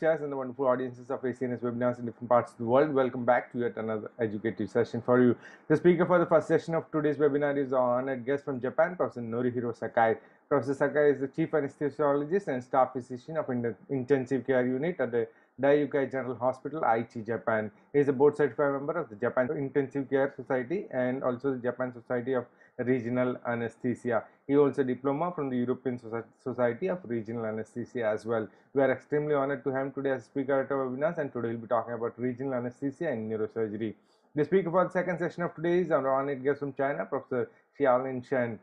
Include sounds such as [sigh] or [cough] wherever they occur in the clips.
the and the wonderful audiences of ACNS webinars in different parts of the world. Welcome back to yet another educative session for you. The speaker for the first session of today's webinar is our honored guest from Japan, Professor Norihiro Sakai. Professor Sakai is the chief anesthesiologist and staff physician of the intensive care unit at the Daiyukai General Hospital, Aichi, Japan. He is a board certified member of the Japan Intensive Care Society and also the Japan Society of Regional Anesthesia. He holds a diploma from the European Society of Regional Anesthesia as well. We are extremely honored to have him today as speaker at our webinars and today we'll be talking about regional anesthesia and neurosurgery. The speaker for the second session of today is our honored guest from China, Professor Xiaolin Chen.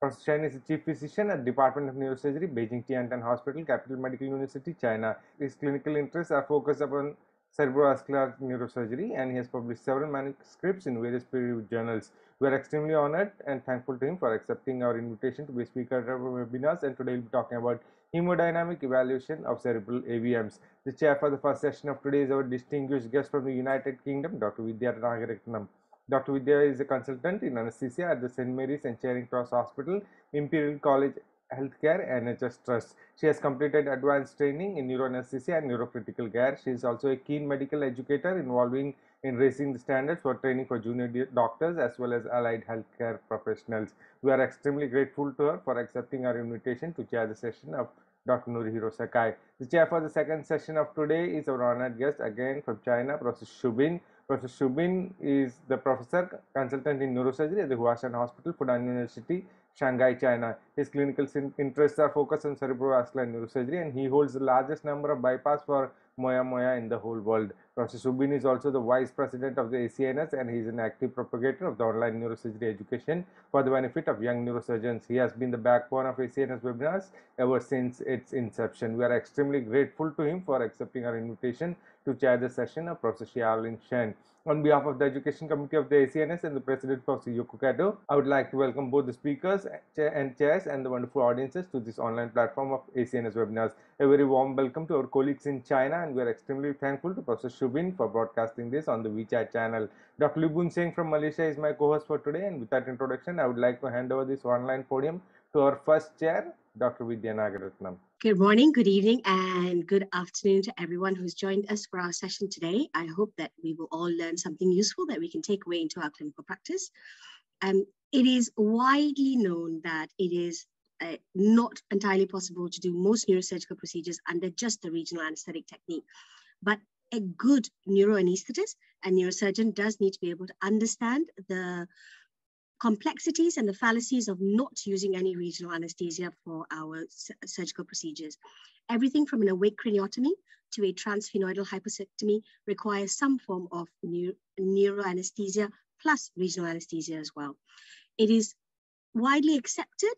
Professor Chen is a chief physician at Department of Neurosurgery, Beijing Tiantan Hospital, Capital Medical University, China. His clinical interests are focused upon cerebrovascular neurosurgery and he has published several manuscripts in various peer-reviewed journals. We are extremely honored and thankful to him for accepting our invitation to be a speaker at our webinars and today we'll be talking about hemodynamic evaluation of cerebral AVMs. The chair for the first session of today is our distinguished guest from the United Kingdom, Dr. Vidya Nagaratnam. Dr. Vidya is a consultant in anesthesia at the St. Mary's and Charing Cross Hospital, Imperial College Healthcare NHS Trust. She has completed advanced training in neuroanesthesia and neurocritical care. She is also a keen medical educator involving in raising the standards for training for junior doctors as well as allied healthcare professionals. We are extremely grateful to her for accepting our invitation to chair the session of Dr. Norihiro Sakai. The chair for the second session of today is our honored guest again from China, Professor Shubin Professor Shubin is the professor consultant in neurosurgery at the Huashan Hospital, Fudan University, Shanghai, China. His clinical interests are focused on cerebrovascular neurosurgery and he holds the largest number of bypass for Moya Moya in the whole world. Professor Subin is also the vice president of the ACNS and he is an active propagator of the online neurosurgery education for the benefit of young neurosurgeons. He has been the backbone of ACNS webinars ever since its inception. We are extremely grateful to him for accepting our invitation to chair the session of Professor Xiaolin Chen. On behalf of the Education Committee of the ACNS and the President Professor Yoko I would like to welcome both the speakers eh, and chairs and the wonderful audiences to this online platform of ACNS webinars. A very warm welcome to our colleagues in China and we are extremely thankful to Professor Shubin for broadcasting this on the WeChat channel. Dr. Libun Singh from Malaysia is my co-host for today and with that introduction, I would like to hand over this online podium to our first chair, Dr. Vidya Nagaratnam. Good morning, good evening, and good afternoon to everyone who's joined us for our session today. I hope that we will all learn something useful that we can take away into our clinical practice. Um, it is widely known that it is uh, not entirely possible to do most neurosurgical procedures under just the regional anesthetic technique. But a good neuroanesthetist and neurosurgeon does need to be able to understand the complexities and the fallacies of not using any regional anesthesia for our surgical procedures. Everything from an awake craniotomy to a transsphenoidal hypophysectomy requires some form of neuro neuroanesthesia plus regional anesthesia as well. It is widely accepted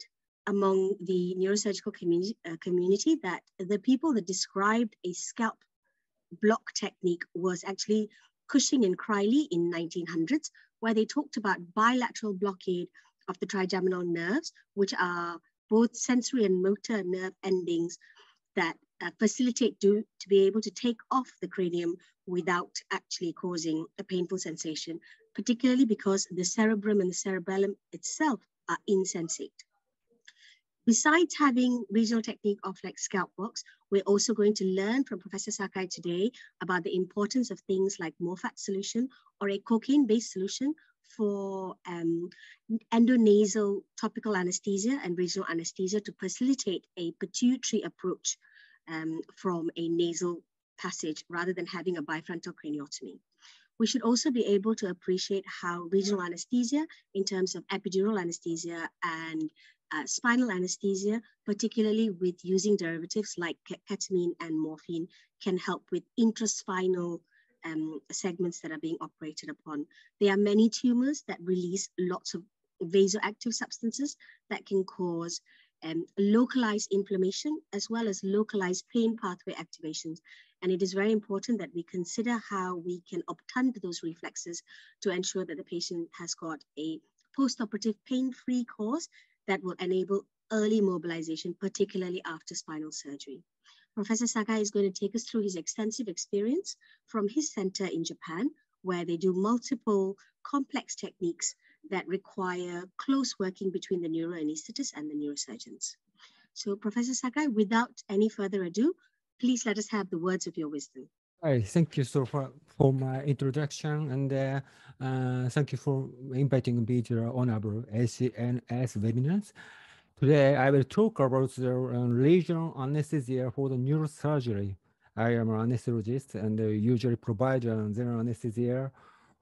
among the neurosurgical community, uh, community that the people that described a scalp block technique was actually Cushing and Crile in 1900s, where they talked about bilateral blockade of the trigeminal nerves, which are both sensory and motor nerve endings that uh, facilitate to, to be able to take off the cranium without actually causing a painful sensation, particularly because the cerebrum and the cerebellum itself are insensate. Besides having regional technique of like scalp blocks, we're also going to learn from Professor Sakai today about the importance of things like Moffett solution or a cocaine-based solution for um, endonasal topical anesthesia and regional anesthesia to facilitate a pituitary approach um, from a nasal passage rather than having a bifrontal craniotomy. We should also be able to appreciate how regional anesthesia in terms of epidural anesthesia and uh, spinal anesthesia, particularly with using derivatives like ketamine and morphine, can help with intraspinal um, segments that are being operated upon. There are many tumors that release lots of vasoactive substances that can cause um, localized inflammation as well as localized pain pathway activations. And it is very important that we consider how we can obtund those reflexes to ensure that the patient has got a postoperative pain-free course that will enable early mobilization, particularly after spinal surgery. Professor Sakai is going to take us through his extensive experience from his center in Japan, where they do multiple complex techniques that require close working between the neuroanesthetist and the neurosurgeons. So Professor Sakai, without any further ado, please let us have the words of your wisdom. Hi, thank you so for, for my introduction and uh, uh, thank you for inviting me to the honorable ACNS webinars. Today, I will talk about the uh, regional anesthesia for the neurosurgery. I am an anesthesiologist and uh, usually provide general anesthesia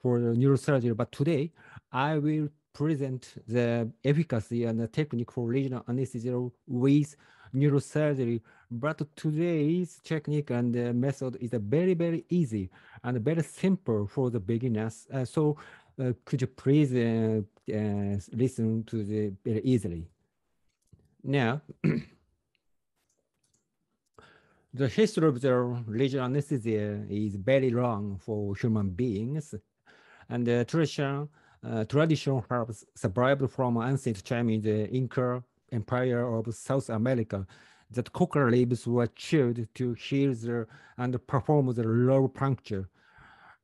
for the neurosurgery, but today I will present the efficacy and the technique for regional anesthesia with neurosurgery. But today's technique and uh, method is a very, very easy and very simple for the beginners. Uh, so uh, could you please uh, uh, listen to the very easily? Now, [clears throat] the history of the regional anesthesia is very long for human beings, and the tradition, uh, tradition has survived from ancient the Inca Empire of South America. That coca leaves were chewed to heal the, and perform the low puncture.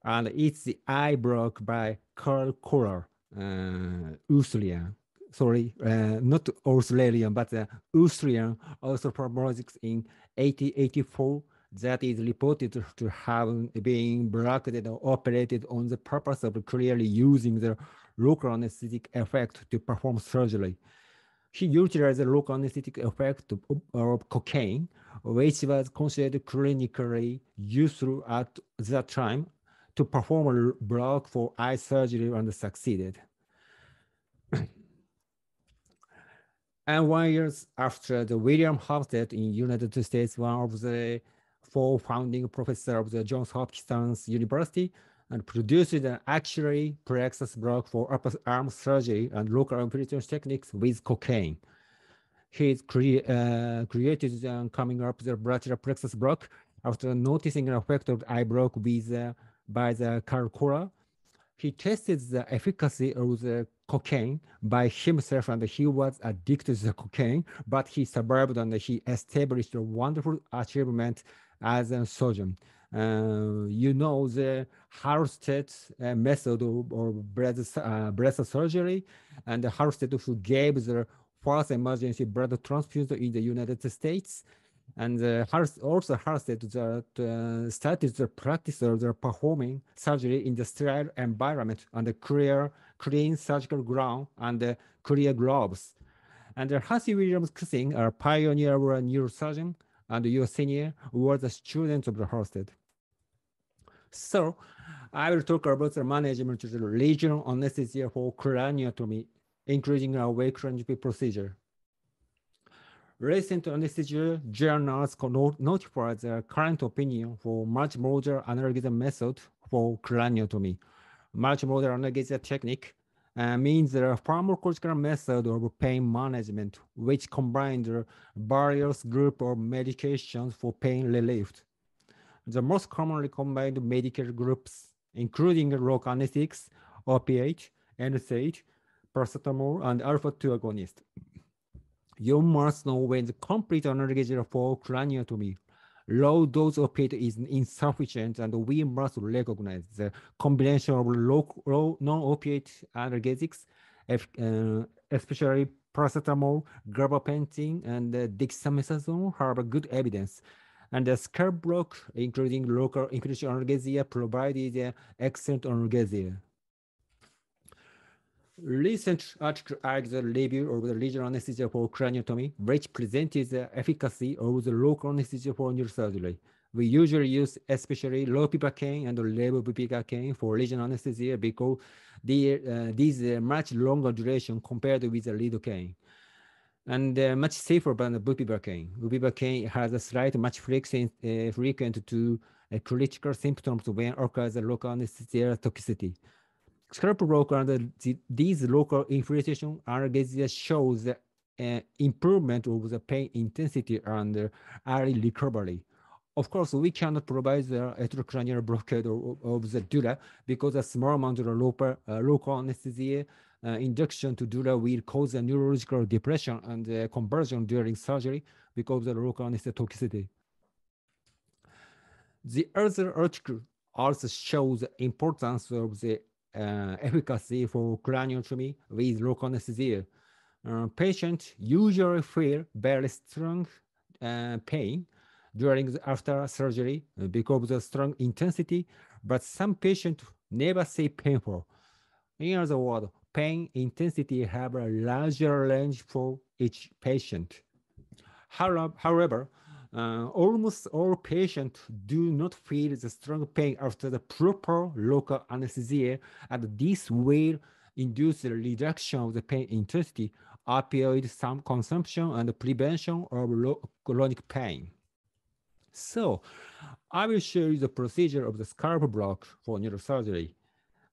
And it's the eye broke by Carl Koller, uh, Australian sorry, uh, not Australian, but uh, Austrian anthropologists in 1884 that is reported to have been bracketed or operated on the purpose of clearly using the local anesthetic effect to perform surgery. He utilized the local anesthetic effect of, of cocaine, which was considered clinically useful at that time to perform a block for eye surgery and succeeded. [clears throat] And one year after the William Halsted in United States, one of the four founding professors of the Johns Hopkins University, and produced an actually plexus block for upper arm surgery and local amputation techniques with cocaine. He cre uh, created and coming up the brachial plexus block after noticing an effect of eye block with uh, by the Koller. He tested the efficacy of the cocaine by himself and he was addicted to the cocaine, but he survived and he established a wonderful achievement as a surgeon. Uh, you know the Halsted uh, method of breast, uh, breast surgery and Halsted who gave the first emergency blood transfusion in the United States. And uh, also Halsted that uh, started the practice of the performing surgery in the sterile environment and clear clean surgical ground, and uh, clear gloves. And uh, Harvey Williams Cushing, a pioneer neurosurgeon, and your senior were the students of the Halsted. So I will talk about the management of the regional anesthesia for craniotomy, including a wake procedure. Recent anesthesia journals notify the current opinion for multimodal analgesia method for craniotomy multimodal analgesia technique uh, means the pharmacological method of pain management, which combines various group of medications for pain relief. The most commonly combined medical groups, including local anesthetics, opiate, NSAID, paracetamol, and alpha-2 agonist. You must know when the complete analgesia for craniotomy low dose opiate is insufficient and we must recognize the combination of low, low non-opiate analgesics, uh, especially paracetamol, gabapentin, and uh, dexamethasone have good evidence. And the scalp block, including local inclusion analgesia, provided excellent analgesia. Recent article adds a review of the regional anesthesia for craniotomy, which presented the efficacy of the local anesthesia for neurosurgery. We usually use especially ropivacaine and levobupivacaine for regional anesthesia because they, uh, these much longer duration compared with the lidocaine and uh, much safer than the bupivacaine. Bupivacaine has a slight much frequent, uh, frequent to uh, critical symptoms when occurs a local anesthesia toxicity. Scalp and the, these local infiltration analgesia shows uh, improvement of the pain intensity and early recovery. Of course, we cannot provide the intracranial blockade of, of, the dura because a small amount of local, uh, local anesthesia induction to dura will cause a neurological depression and uh, conversion during surgery because of the local anesthesia toxicity. The other article also shows the importance of the uh, efficacy for craniotomy with local anesthesia. uh, patients usually feel very strong uh, pain during the, after surgery uh, because of the strong intensity, but some patients never say painful. In other words, pain intensity have a larger range for each patient. However, uh, almost all patients do not feel the strong pain after the proper local anesthesia, and this will induce a reduction of the pain intensity, opioid some consumption, and prevention of chronic pain. So I will show you the procedure of the scalp block for neurosurgery.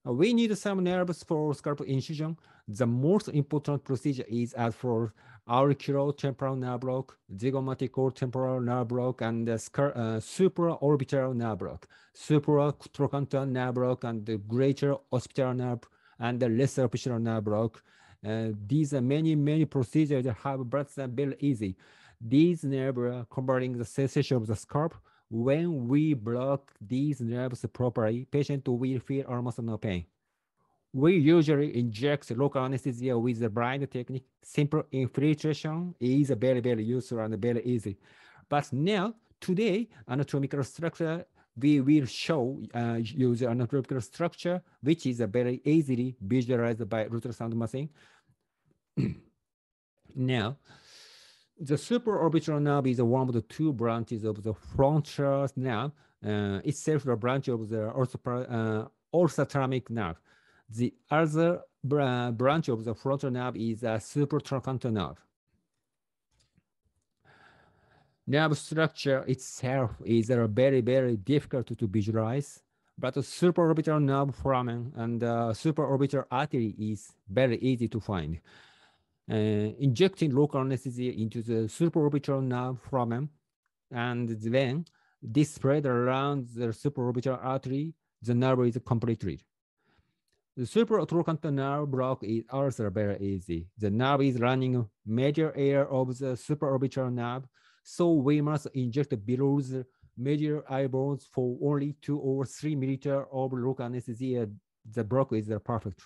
Uh, we need some nerves for scalp incision. The most important procedure is as for auriculotemporal nerve block, zygomatic temporal nerve block, and the uh, supraorbital nerve block, supratrochlear nerve block, and the greater occipital nerve, and the lesser occipital nerve block. Uh, these are many, many procedures that have but very easy. These nerves covering the sensation of the scalp when we block these nerves properly, patient will feel almost no pain. We usually inject local anesthesia with the blind technique. Simple infiltration is very, very useful and very easy. But now, today, anatomical structure, we will show uh, use anatomical structure, which is very easily visualized by ultrasound machine. [clears throat] now, the supraorbital nerve is one of the two branches of the frontal nerve, uh, itself a branch of the uh, ophthalmic nerve. The other bra branch of the frontal nerve is a supratrochlear nerve. Nerve structure itself is uh, very, very difficult to visualize, but the supraorbital nerve foramen and uh, supraorbital artery is very easy to find. Uh, injecting local anesthesia into the supraorbital nerve foramen, and then this spread around the supraorbital artery, the nerve is completely. The supratrochlear nerve block is also very easy. The nerve is running major area of the supraorbital nerve, so we must inject below the major eyeballs for only two or three milliliter of local anesthesia. The block is perfect.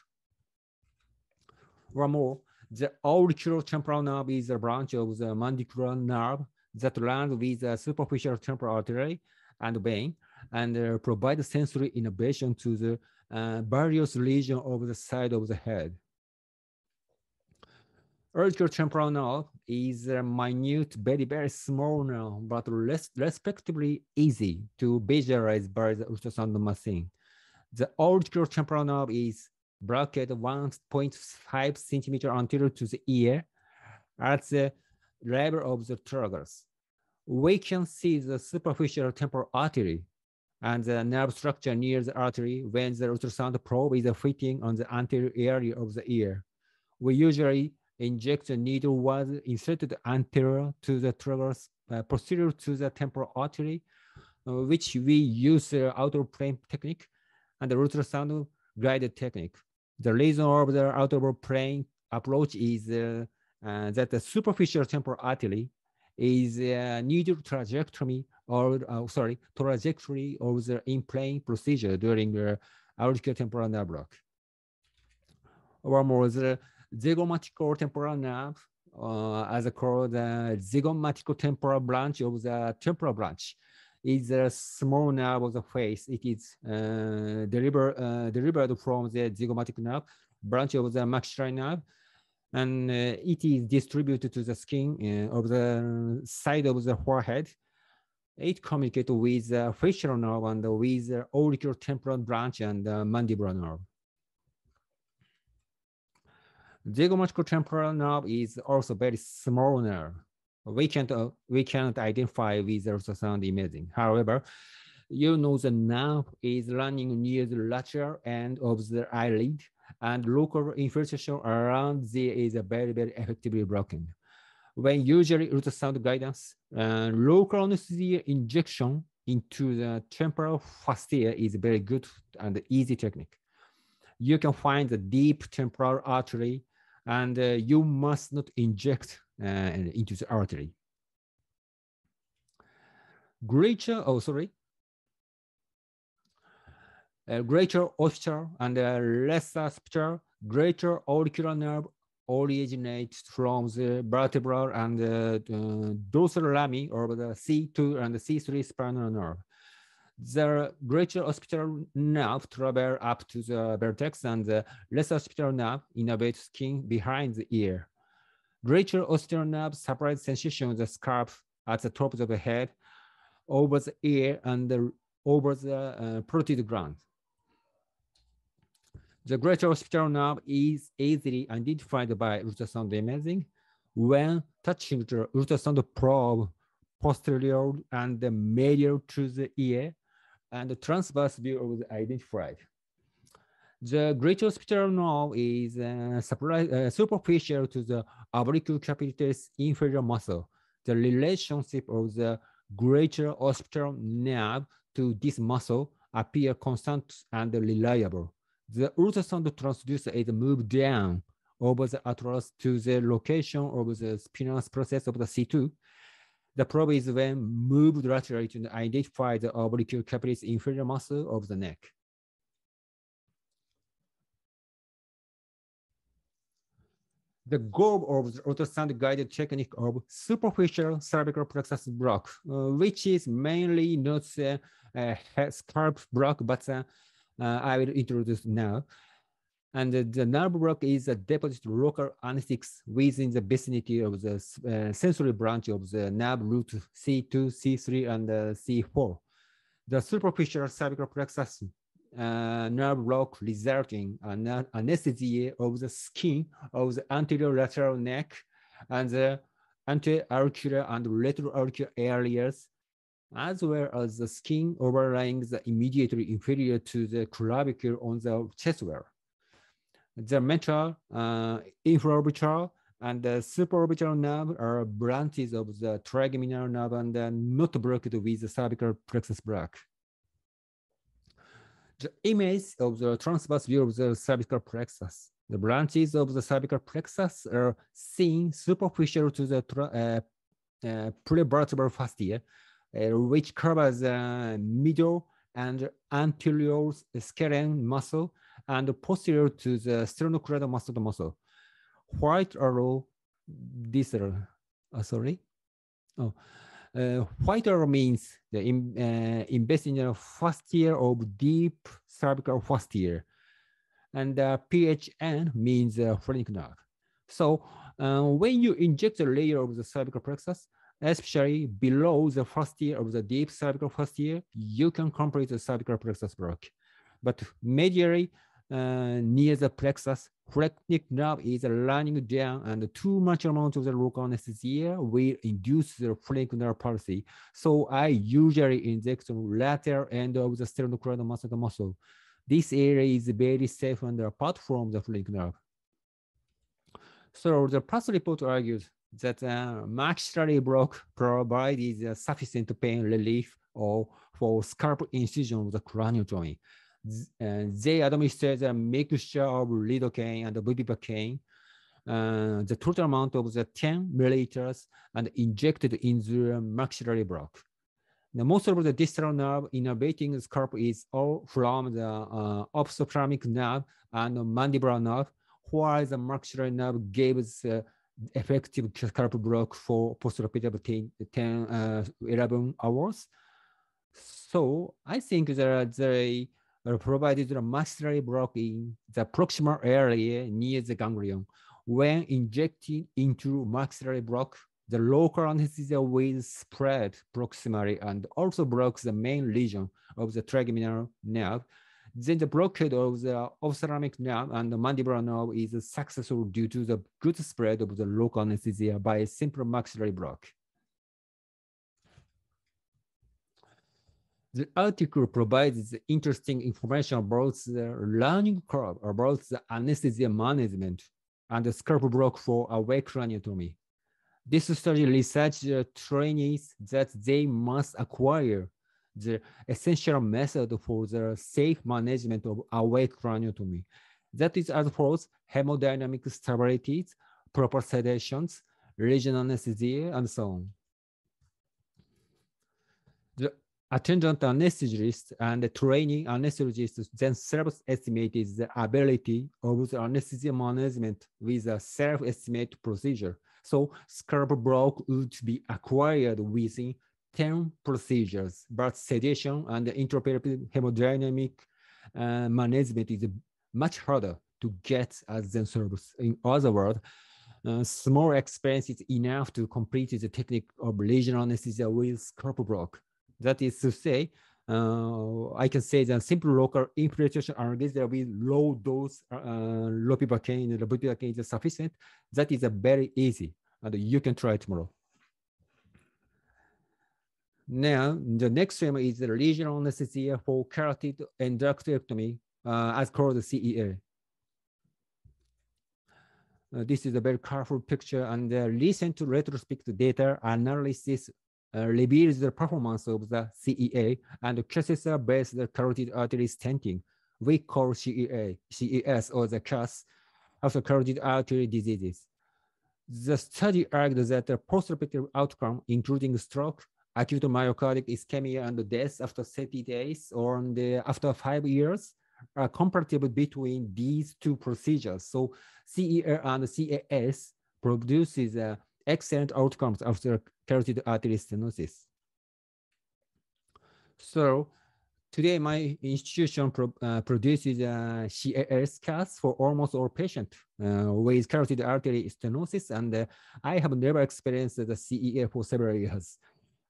One more, the auricular temporal nerve is a branch of the mandibular nerve that runs with the superficial temporal artery and vein and uh, provide sensory innervation to the uh, various regions of the side of the head. Auricular temporal nerve is a minute, very, very small nerve, but less, respectively easy to visualize by the ultrasound machine. The auricular temporal nerve is bracket 1.5 centimeter anterior to the ear at the level of the tragus. We can see the superficial temporal artery and the nerve structure near the artery when the ultrasound probe is fitting on the anterior area of the ear. We usually inject the needle was inserted anterior to the tragus, uh, posterior to the temporal artery, uh, which we use the outer plane technique and the ultrasound guided technique. The reason of the outer plane approach is uh, uh, that the superficial temporal artery is a needle trajectory or uh, sorry trajectory of the in-plane procedure during the auriculotemporal nerve block. One more, the zygomatical temporal nerve, uh, as called the zygomatical temporal branch of the temporal branch, is a small nerve of the face. It is uh, delivered, uh, from the zygomatic nerve, branch of the maxillary nerve, and uh, it is distributed to the skin uh, of the side of the forehead. It communicates with the facial nerve and with the auriculotemporal branch and the mandibular nerve. Zygomatic temporal nerve is also very small nerve we can't uh, we cannot identify with ultrasound imaging. However, you know the nerve is running near the lateral end of the eyelid, and local infiltration around there is very very effectively broken. When usually ultrasound guidance, uh, local anesthesia injection into the temporal fascia is very good and easy technique. You can find the deep temporal artery, and uh, you must not inject uh, into the artery. Greater, oh, sorry. Greater occipital and lesser occipital, greater auricular nerve originate from the vertebral and uh, dorsal rami of the C2 and the C3 spinal nerve. The greater occipital nerve travel up to the vertex and the lesser occipital nerve innervates skin behind the ear. Greater occipital nerve supplies sensation of the scalp at the top of the head, over the ear, and the, over the uh, parotid gland. The greater occipital nerve is easily identified by ultrasound imaging when touching the ultrasound probe posterior and the medial to the ear and the transverse view was identified. The greater occipital nerve is uh, uh, superficial to the auricularis inferior muscle. The relationship of the greater occipital nerve to this muscle appear constant and reliable the ultrasound transducer is moved down over the atlas to the location of the spinous process of the C2. The probe is then moved laterally to identify the oblique capitis inferior muscle of the neck. The goal of the ultrasound guided technique of superficial cervical plexus block, uh, which is mainly not a uh, scalp block, but uh, uh, I will introduce now. And the, the nerve block is a deposit local anesthetics within the vicinity of the uh, sensory branch of the nerve root C2, C3, and uh, C4. The superficial cervical plexus uh, nerve block resulting in anesthesia of the skin of the anterior lateral neck and the anterior and retroauricular areas as well as the skin overlying the immediately inferior to the clavicle on the chest wall. The metral, uh, infraorbital, and the supraorbital nerve are branches of the trigeminal nerve and uh, not blocked with the cervical plexus block. The image of the transverse view of the cervical plexus. The branches of the cervical plexus are seen superficial to the uh, uh, prevertebral fascia uh, which covers the middle and anterior scalene muscle and posterior to the sternocleidomastoid muscle. White arrow, this uh, sorry. Oh, uh, arrow means the in, uh, fascia of deep cervical fascia. And uh, PHN means uh, phrenic nerve. So uh, when you inject the layer of the cervical plexus, especially below the fascia of the deep cervical fascia, you can complete the cervical plexus block. But medially uh, near the plexus, phrenic nerve is running down and too much amount of the local anesthesia will induce the phrenic nerve palsy. So I usually inject the lateral end of the sternocleidomastoid muscle. This area is very safe and apart from the phrenic nerve. So the past report argues that uh, maxillary block provides uh, sufficient pain relief or for scalp incision of the cranial Uh, they administer a mixture of lidocaine and bupivacaine, uh, the total amount of the 10 milliliters and injected in the maxillary block. The most of the distal nerve innervating the scalp is all from the uh, ophthalmic nerve and mandibular nerve, while the maxillary nerve gives uh, effective scalp block for postoperative 10, 10 uh, 11 hours. So I think that they provided a maxillary block in the proximal area near the ganglion. When injecting into maxillary block, the local anesthesia will spread proximally and also blocks the main region of the trigeminal nerve then the blockade of the ophthalmic nerve and the mandibular nerve is successful due to the good spread of the local anesthesia by a simple maxillary block. The article provides interesting information about the learning curve about the anesthesia management and the scalp block for awake craniotomy. This study researched uh, trainees that they must acquire the essential method for the safe management of awake craniotomy. That is as follows, hemodynamic stability, proper sedations, regional anesthesia, and so on. The attendant anesthesiologist and training anesthesiologist then self-estimated the ability of the anesthesia management with a self-estimate procedure. So scalp block would be acquired within 10 procedures, but sedation and intraoperative hemodynamic uh, management is much harder to get as themselves. In other words, uh, small experience is enough to complete the technique of regional anesthesia with scalp block. That is to say, uh, I can say that simple local infiltration anesthesia with low dose uh, ropivacaine and ropivacaine is sufficient. That is a very easy, and you can try tomorrow. Now, the next term is the regional anesthesia for carotid endarterectomy, uh, as called the CEA. Uh, this is a very colorful picture and the recent retrospective data analysis uh, reveals the performance of the CEA and catheter-based carotid artery stenting. We call CEA, CES or the CAS of carotid artery diseases. The study argued that the postoperative outcome, including stroke, acute myocardial ischemia, and death after 30 days or the, after five years, are compatible between these two procedures. So CEA and CAS produces uh, excellent outcomes after carotid artery stenosis. So today my institution pro, uh, produces a CAS CAS for almost all patients uh, with carotid artery stenosis and uh, I have never experienced the CEA for several years.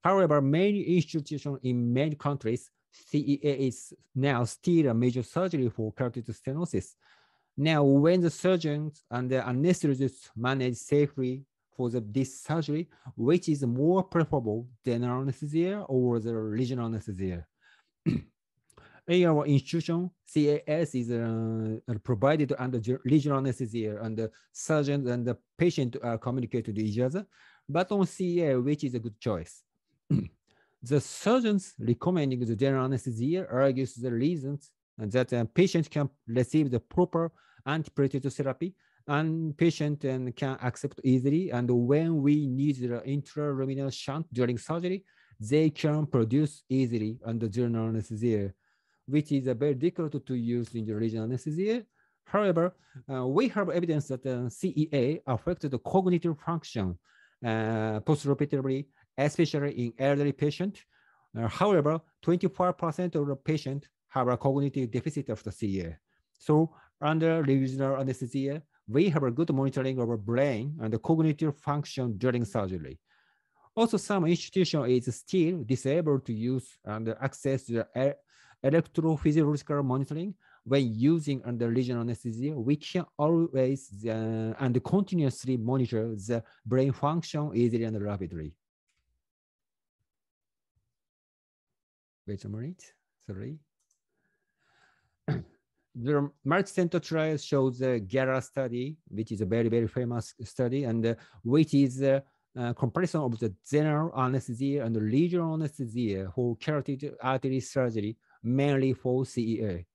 However, many institutions in many countries, CEA is now still a major surgery for carotid stenosis. Now, when the surgeons and the anesthesiologists manage safely for the, this surgery, which is more preferable than anesthesia or the regional anesthesia. [clears throat] In our institution, CAS is uh, provided under regional anesthesia and the surgeon and the patient uh, communicate to each other, but on CA, which is a good choice. [clears throat] the surgeons recommending the general anesthesia argues the reasons that a patient can receive the proper antiplatelet therapy and patient and can accept easily. And when we need the intraluminal shunt during surgery, they can produce easily under general anesthesia, which is a very difficult to use in the regional anesthesia. However, uh, we have evidence that the CEA affects the cognitive function uh, postoperatively, especially in elderly patients. Uh, however, 25% of the patients have a cognitive deficit of the CEA. So under regional anesthesia, we have a good monitoring of brain and the cognitive function during surgery. Also, some institution is still disabled to use and access the electrophysiological monitoring when using under regional anesthesia, we can always uh, and continuously monitor the brain function easily and rapidly. Wait a minute, sorry. The multi-center trial shows the GALA study, which is a very, very famous study, and uh, which is a uh, comparison of the general anesthesia and the regional anesthesia for carotid artery surgery, mainly for CEA.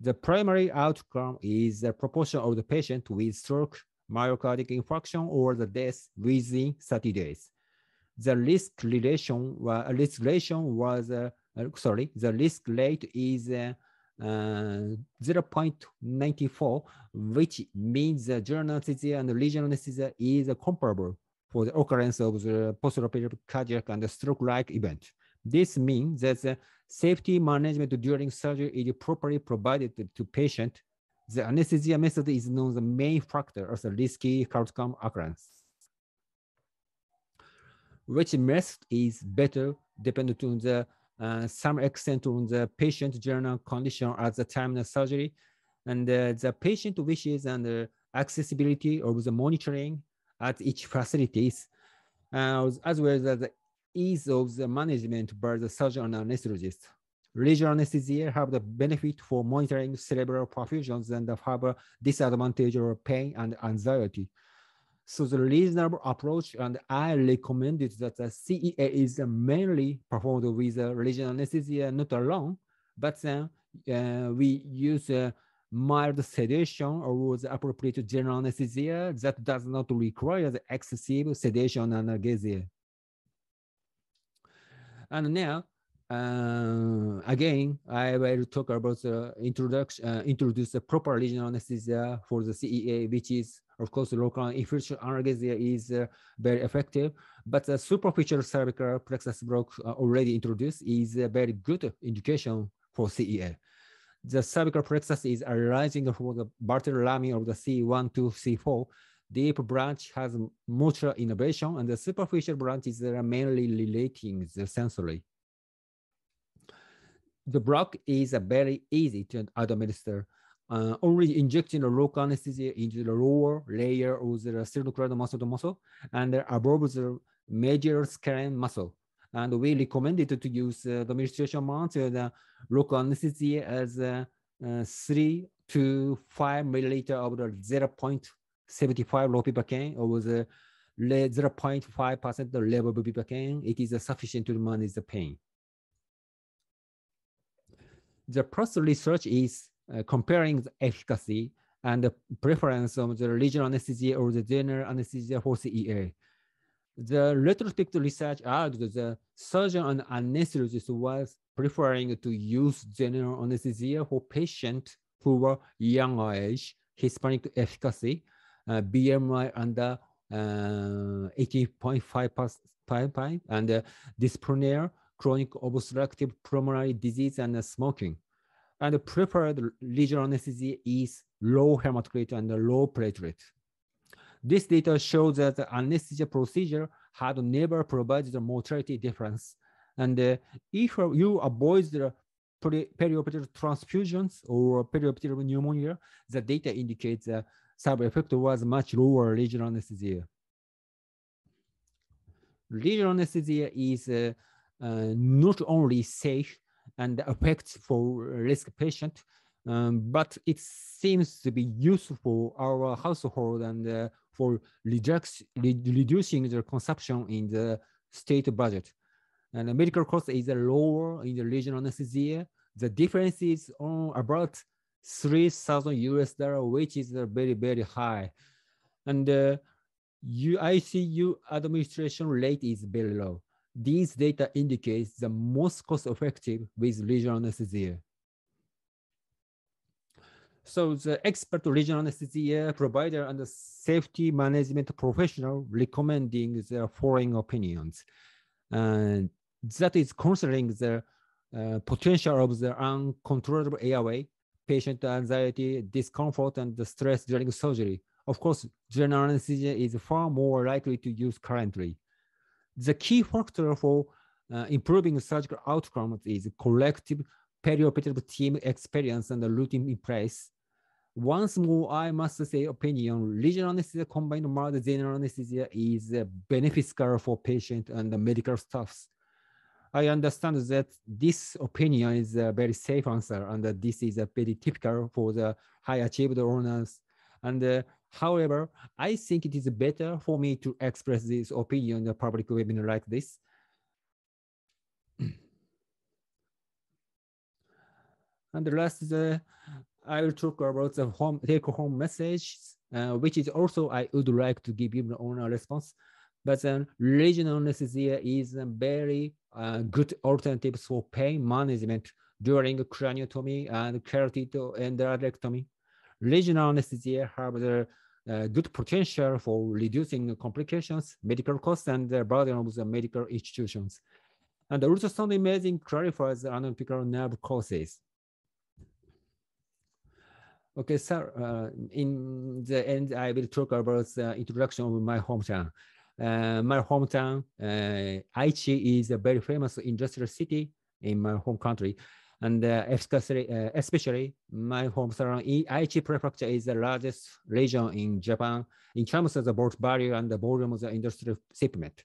The primary outcome is the proportion of the patient with stroke, myocardial infarction, or the death within 30 days. The risk relation, uh, risk relation was, uh, sorry, the risk rate is uh, uh, 0.94, which means the general anesthesia and regional anesthesia is comparable for the occurrence of the postoperative cardiac and stroke-like event. This means that the safety management during surgery is properly provided to, patient. The anesthesia method is known the main factor of the risky outcome occurrence. Which method is better depending on the uh, some extent on the patient general condition at the time of surgery, and uh, the patient wishes and the accessibility of the monitoring at each facilities, uh, as well as the ease of the management by the surgeon and anesthesiologist. Regional anesthesia have the benefit for monitoring cerebral perfusions and have a disadvantage of pain and anxiety. So the reasonable approach, and I recommended that the CEA is mainly performed with a regional anesthesia, not alone, but then uh, we use a mild sedation or the appropriate general anesthesia that does not require the excessive sedation and analgesia. And now uh, again, I will talk about the introduction, uh, introduce the proper regional anesthesia for the CEA, which is, of course, local infiltration analgesia is uh, very effective, but the superficial cervical plexus block uh, already introduced is a very good indication for CEA. The cervical plexus is arising from the vertebral lamina of the C1 to C4. Deep branch has motor innervation, and the superficial branch is uh, mainly relating the sensory the block is a very easy to administer. Uh, only injecting a local anesthesia into the lower layer of the sternocleidomastoid muscle muscle and above the major scalene muscle. And we recommended to use uh, the administration amount of the local anesthesia as uh, uh, 3 to 5 milliliter of the 0.75 low bupivacaine or the 0.5% level of bupivacaine. It is sufficient to manage the pain the first research is uh, comparing the efficacy and the preference of the regional anesthesia or the general anesthesia for CEA. The retrospective research argued the surgeon and anesthetist was preferring to use general anesthesia for patients who were young age, Hispanic efficacy, uh, BMI under uh, 18.5 and uh, dyspnea, chronic obstructive pulmonary disease and smoking. And the preferred regional anesthesia is low hematocrit and low platelet. This data shows that the anesthesia procedure had never provided a mortality difference. And uh, if you avoid the perioperative transfusions or perioperative pneumonia, the data indicates the side effect was much lower regional anesthesia. Regional anesthesia is uh, not only safe and effects for risk patient, um, but it seems to be useful for our household and uh, for re reducing the consumption in the state budget. And the medical cost is lower in the regional anesthesia. The difference is on about 3,000 US dollar, which is very, very high. And uh, ICU administration rate is very low. These data indicates the most cost-effective with regional anesthesia. So the expert regional anesthesia provider and the safety management professional recommending the following opinions. And that is considering the uh, potential of the uncontrollable airway, patient anxiety, discomfort, and the stress during surgery. Of course, general anesthesia is far more likely to use currently the key factor for uh, improving surgical outcomes is collective perioperative team experience and the routine in place. Once more, I must say opinion, regional anesthesia combined with general anesthesia is beneficial for patient and the medical staffs. I understand that this opinion is a very safe answer and this is a very typical for the high achieved owners. And uh, However, I think it is better for me to express this opinion in a public webinar like this. [clears throat] and the last, uh, I will talk about the home take home message, uh, which is also I would like to give you on a response. But then regional anesthesia is a very uh, good alternative for pain management during craniotomy and carotid endarterectomy. Regional anesthesia have the uh, good potential for reducing complications, medical costs, and the burden of the medical institutions. And ultrasound imaging clarifies the anatomical nerve causes. Okay, so uh, in the end, I will talk about the introduction of my hometown. Uh, my hometown, uh, Aichi, is a very famous industrial city in my home country. And uh, especially, uh, especially my hometown Aichi Prefecture is the largest region in Japan in terms of the both value and the volume of the industrial shipment.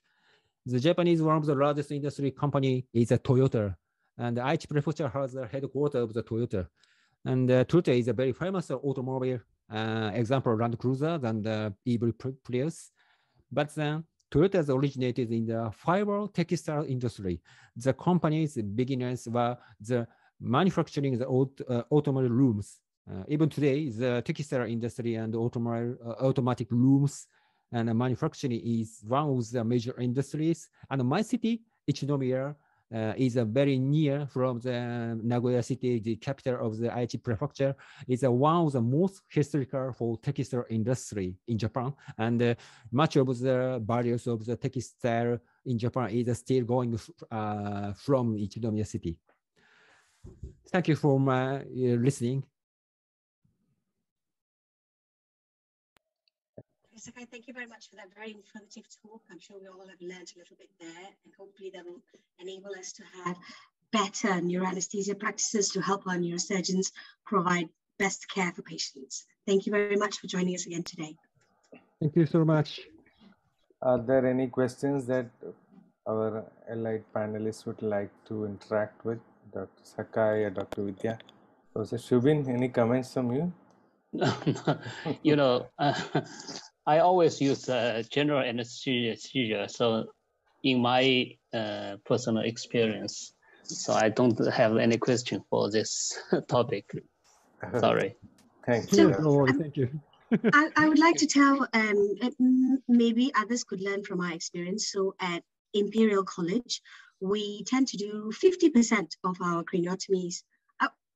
The Japanese one of the largest industry company is a Toyota, and the Aichi Prefecture has the headquarters of the Toyota. And uh, Toyota is a very famous automobile uh, example Land Cruiser and uh, EV Prius. But then Toyota originated in the fiber textile industry. The company's beginners were the manufacturing the auto, uh, automatic looms. Uh, even today, the textile industry and automatic, uh, automatic looms and manufacturing is one of the major industries. And my city, Ichinomiya, uh, is uh, very near from the Nagoya city, the capital of the Aichi prefecture. It's uh, one of the most historical for textile industry in Japan. And uh, much of the values of the textile in Japan is still going from Ichinomiya city. Thank you for my, uh, listening. Sakai, thank you very much for that very informative talk. I'm sure we all have learned a little bit there, and hopefully that will enable us to have better neuroanesthesia practices to help our neurosurgeons provide best care for patients. Thank you very much for joining us again today. Thank you so much. Are there any questions that our allied panelists would like to interact with Dr. Sakai or Dr. Vidya? Professor Shubin, any comments from you? [laughs] you know, uh, [laughs] I always use uh, general anesthesia. So in my uh, personal experience, so I don't have any question for this [laughs] topic. Sorry. Thank you. So, thank you. I, I, would like to tell, um, maybe others could learn from our experience. So at Imperial College, we tend to do 50% of our craniotomies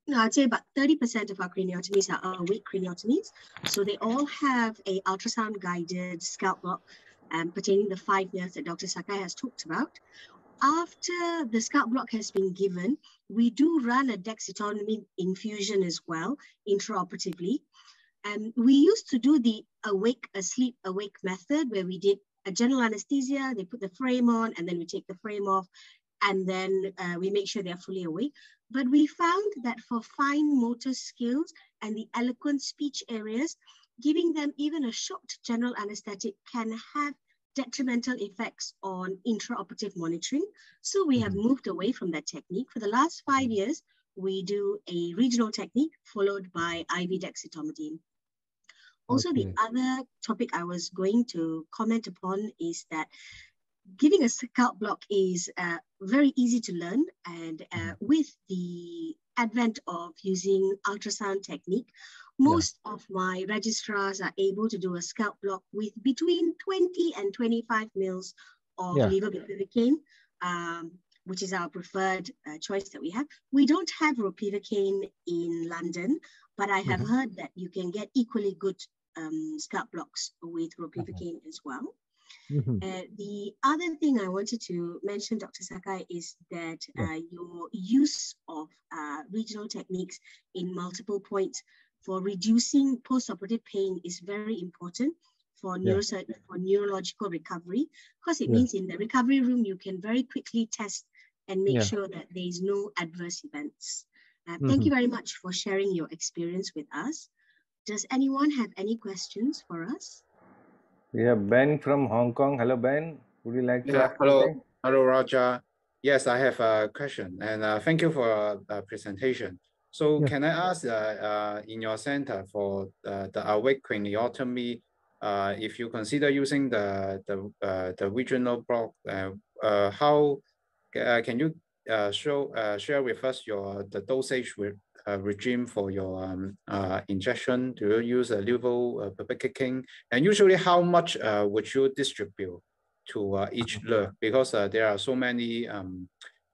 no, I'd say about 30% of our craniotomies are awake craniotomies. So they all have a ultrasound guided scalp block um, pertaining the five nerves that Dr. Sakai has talked about. After the scalp block has been given, we do run a dexitomy infusion as well, intraoperatively. And um, we used to do the awake, asleep, awake method where we did a general anesthesia, they put the frame on, and then we take the frame off, and then uh, we make sure they're fully awake. But we found that for fine motor skills and the eloquent speech areas, giving them even a short general anesthetic can have detrimental effects on intraoperative monitoring. So we have mm-hmm. moved away from that technique. For the last five years, we do a regional technique followed by IV dexmedetomidine. Also, okay. the other topic I was going to comment upon is that giving a scalp block is uh, very easy to learn. And uh, mm-hmm. with the advent of using ultrasound technique, most yeah. of my registrars are able to do a scalp block with between 20 and 25 mils of yeah. um, which is our preferred uh, choice that we have. We don't have ropivacaine in London, but I have mm-hmm. heard that you can get equally good um, scalp blocks with ropivacaine mm-hmm. as well. Mm-hmm. Uh, the other thing I wanted to mention, Dr. Sakai, is that uh, your use of uh, regional techniques in multiple points for reducing postoperative pain is very important for, yeah. for neurological recovery because it yeah. means in the recovery room you can very quickly test and make yeah. sure that there is no adverse events. Uh, mm-hmm. Thank you very much for sharing your experience with us. Does anyone have any questions for us? We have Ben from Hong Kong. Hello, Ben. Would you like to? Yeah, hello, anything? hello, Roger. Yes, I have a question, and uh, thank you for the presentation. So, yeah. can I ask, uh, uh, in your center for uh, the awake craniotomy, uh, if you consider using the the uh, the regional block, how can you show share with us your the dosage with uh, regime for your um, uh, injection? Do you use a level uh, And usually how much uh, would you distribute to uh, each nerve? Uh-huh. Because uh, there are so many um,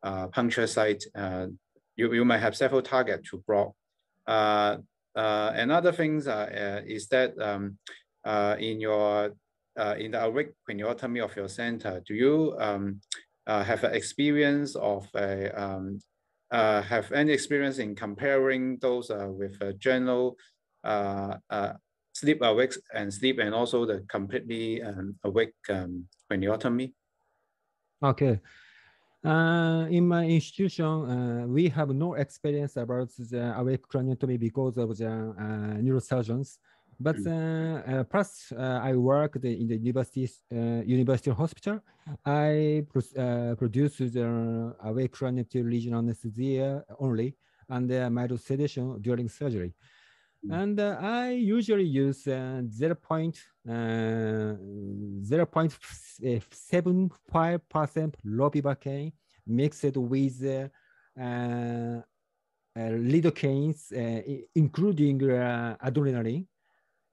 uh, puncture sites. Uh, you, you might have several targets to block. Uh, uh, another things is that um, uh, in your uh, in the awake craniotomy of your center, do you um, uh, have an experience of a um, uh, have any experience in comparing those uh, with a general uh, uh, sleep awake and sleep and also the completely um, awake um, craniotomy? Okay. Uh, in my institution, uh, we have no experience about the awake craniotomy because of the uh, neurosurgeons. But mm. uh, uh, plus, uh, I worked in the university university hospital. I pro produced the awake craniotomy regional anesthesia only and mild sedation during surgery. Mm. And uh, I usually use uh, 0. Point, uh, 0.75% ropivacaine mixed with lidocaines, including adrenaline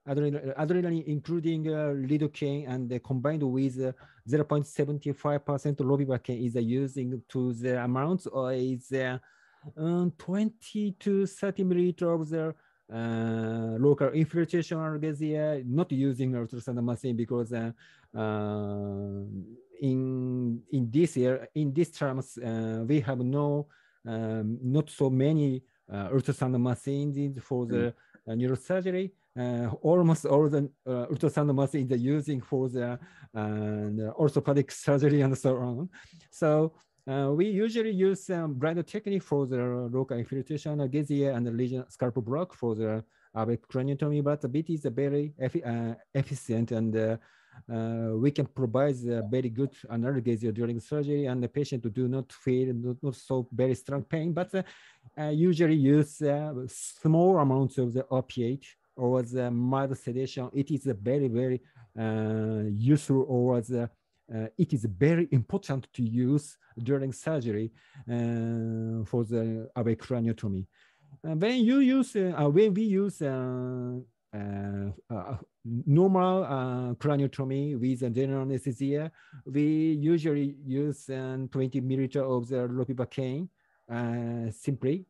adrenaline, adrenaline including uh, lidocaine and uh, combined with 0.75% ropivacaine is using to the amount or is um, 20 to 30 milliliter of the uh, local infiltration analgesia, not using ultrasound machine because uh, uh, in in this year in these terms we have no um, not so many ultrasound machines for the neurosurgery. Almost all the ultrasound machines are using for the orthopedic surgery and so on. So uh, we usually use um, blind technique for the local infiltration, Gezier and the lesion scalp block for the awake craniotomy, but it is very uh, efficient and uh, uh, we can provide very good analgesia during surgery and the patient do not feel not, not so very strong pain, but uh, usually use uh, small amounts of the opiate or the uh, mild sedation. It is very, very uh, useful or the uh, uh, it is very important to use during surgery uh, for the awake craniotomy. Uh, when you use, when we use normal craniotomy with a general anesthesia, we usually use um, 20 milliliter of the ropivacaine simply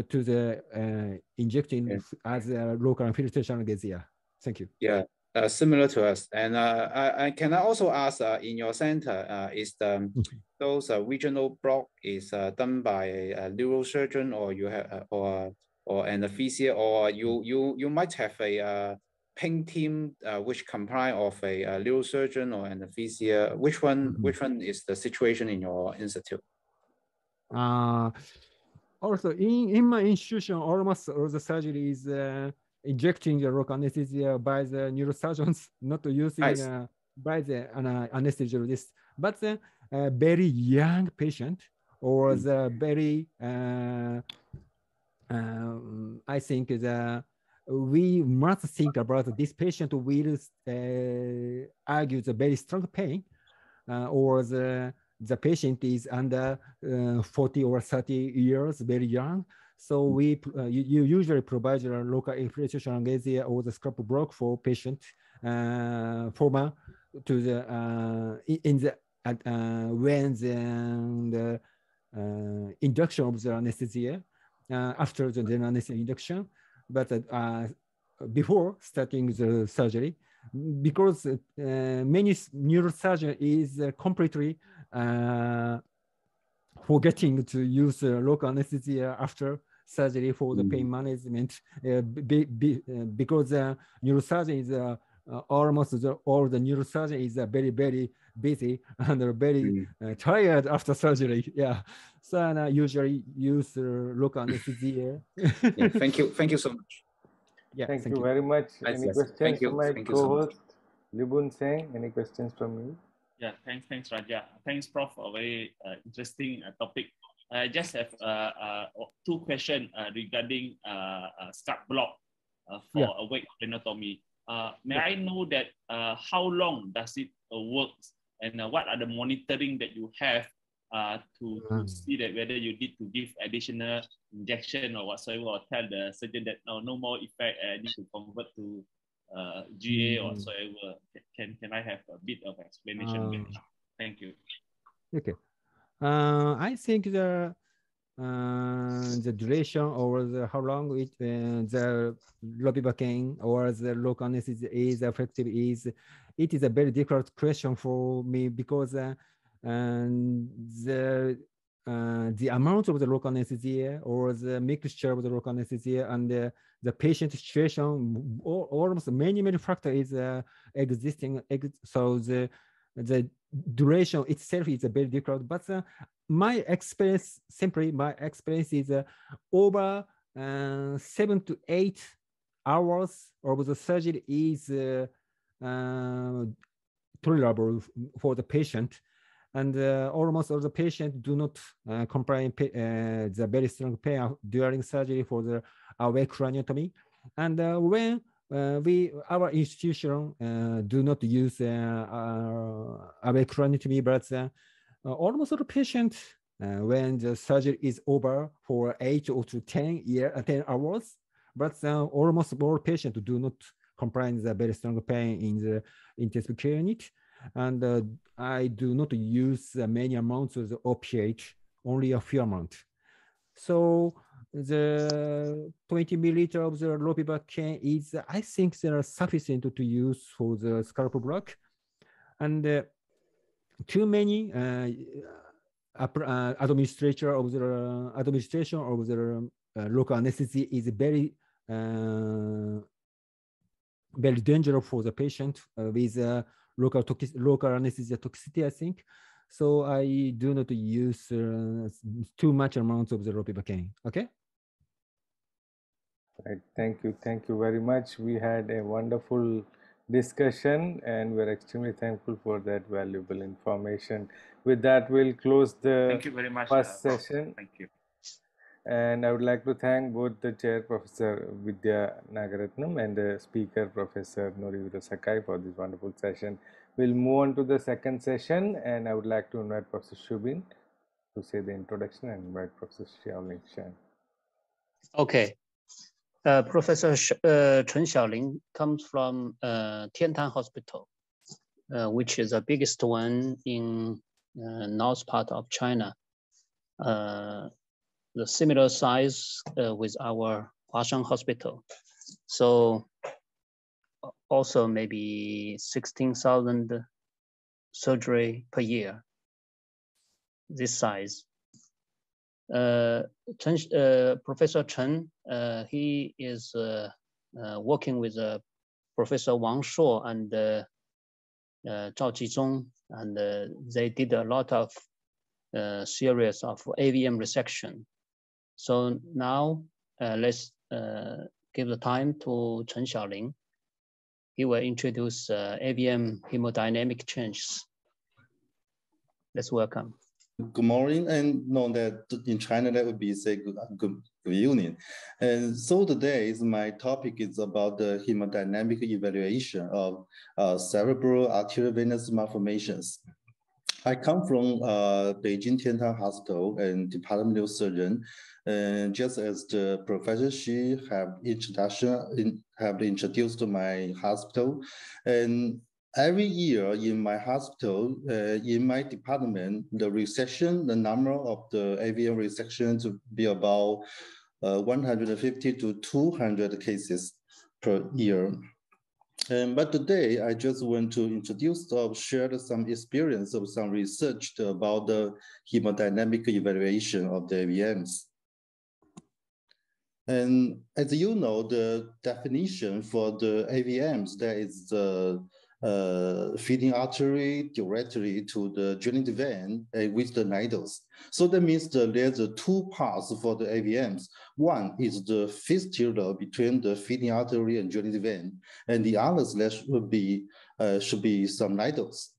to the uh, injecting yes. as a local infiltration analgesia. Thank you. Yeah, uh, similar to us. And uh, I, I can I also ask uh, in your center, uh, is the mm-hmm. those uh, regional block is uh, done by a, neurosurgeon or you have uh, or or anesthesia or you you you might have a uh, pain team uh, which comprise of a, a neurosurgeon or anesthesia. Which one mm -hmm. which one is the situation in your institute? Uh, also in, in my institution, almost all the surgery is uh, injecting the local anesthesia by the neurosurgeons, [laughs] not using nice. uh, by the anesthesiologist, but the uh, very young patient or mm. the very, uh, um, I think the we must think about this patient will uh, argue the very strong pain uh, or the the patient is under uh, 40 or 30 years, very young. So we uh, you, you, usually provide your local infiltration analgesia or the scalp block for patient uh, forma to the uh, in the uh, when the, the uh, induction of the anesthesia uh, after the general anesthesia induction, but uh, before starting the surgery, because many neurosurgeon is completely forgetting to use local anesthesia after surgery for the pain mm. management uh, be, be, uh, because uh, neurosurgeon is uh, uh, almost the, all the neurosurgeon is uh, very very busy [laughs] and very mm. tired after surgery. [laughs] Yeah, so I usually use local anesthesia. [laughs] yeah, thank you, thank you so much. Yeah, thank, thank you, you, very much. Any yes, questions thank you. from my co-host so Libun Seng? Any questions from you? Yeah, thanks, thanks, Raja. Thanks, Prof, for a very interesting topic. I just have uh, uh, two questions uh, regarding uh, uh, scalp block uh, for yeah. awake. Uh, may yeah. I know that uh, how long does it uh, work and uh, what are the monitoring that you have uh, to, to mm. see that whether you need to give additional injection or whatsoever or tell the surgeon that no, no more effect, I need to convert to uh, GA or whatsoever. Can, can I have a bit of explanation? Um, Thank you. Okay. Uh, I think the uh, the duration or the how long it uh, the ropivacaine or the local anesthesia is effective is it is a very difficult question for me because uh, and the uh, the amount of the local anesthesia or the mixture of the local anesthesia and the, the patient situation almost many many factors is uh, existing so the the duration itself is a very difficult, but uh, my experience, simply my experience is uh, over uh, seven to eight hours of the surgery is uh, uh, tolerable for the patient. And uh, almost all the patients do not complain the very strong pain during surgery for the awake craniotomy. And when uh, we our institution uh, do not use uh, uh, craniotomy, but uh, uh, almost all the patients uh, when the surgery is over for eight or to 10 year, 10 hours, but almost all patients do not complains the very strong pain in the intensive care unit. And uh, I do not use many amounts of the opiate, only a few amount. So the 20 milliliter of the ropivacaine is, I think, are sufficient to use for the scalp block. And uh, too many uh, uh, administration of the administration of the uh, local anesthesia is very uh, very dangerous for the patient uh, with local local anesthesia toxicity, I think. So I do not use too much amounts of the ropivacaine. Okay. Right. Thank you. Thank you very much. We had a wonderful discussion and we're extremely thankful for that valuable information. With that, we'll close the thank you very much, first uh, session. Thank you. And I would like to thank both the chair, Professor Vidya Nagaratnam, and the speaker, Professor Norihiro Sakai, for this wonderful session. We'll move on to the second session, and I would like to invite Professor Shubin to say the introduction and invite Professor Xiaolin Chen. Okay. Uh, Professor uh, Chen Xiaolin comes from uh, Tiantan Hospital, uh, which is the biggest one in uh, north part of China. The similar size uh, with our Huashan Hospital. So also maybe 16,000 surgery per year, this size. Uh, Chen, uh, Professor Chen, uh, he is uh, uh, working with uh, Professor Wang Shuo and uh, Zhao Jizong, and they did a lot of series of AVM resection. So now uh, let's uh, give the time to Chen Xiaolin. He will introduce uh, AVM hemodynamic changes. Let's welcome good morning and know that in China that would be say good, good, good evening. And so today is my topic is about the hemodynamic evaluation of uh, cerebral arteriovenous malformations. I come from uh, Beijing Tiantan Hospital and Department of Surgeon. And just as the Professor she have introduction in, have introduced to my hospital, and every year in my hospital, uh, in my department, the resection, the number of the AVM resections to be about uh, 150 to 200 cases per year. Um, but today, I just want to introduce or share some experience of some research about the hemodynamic evaluation of the AVMs. And as you know, the definition for the AVMs, there is the uh, feeding artery directly to the draining vein uh, with the needles. So that means that there's a two parts for the AVMs. One is the fistula between the feeding artery and draining vein, and the other should be uh, should be some needles.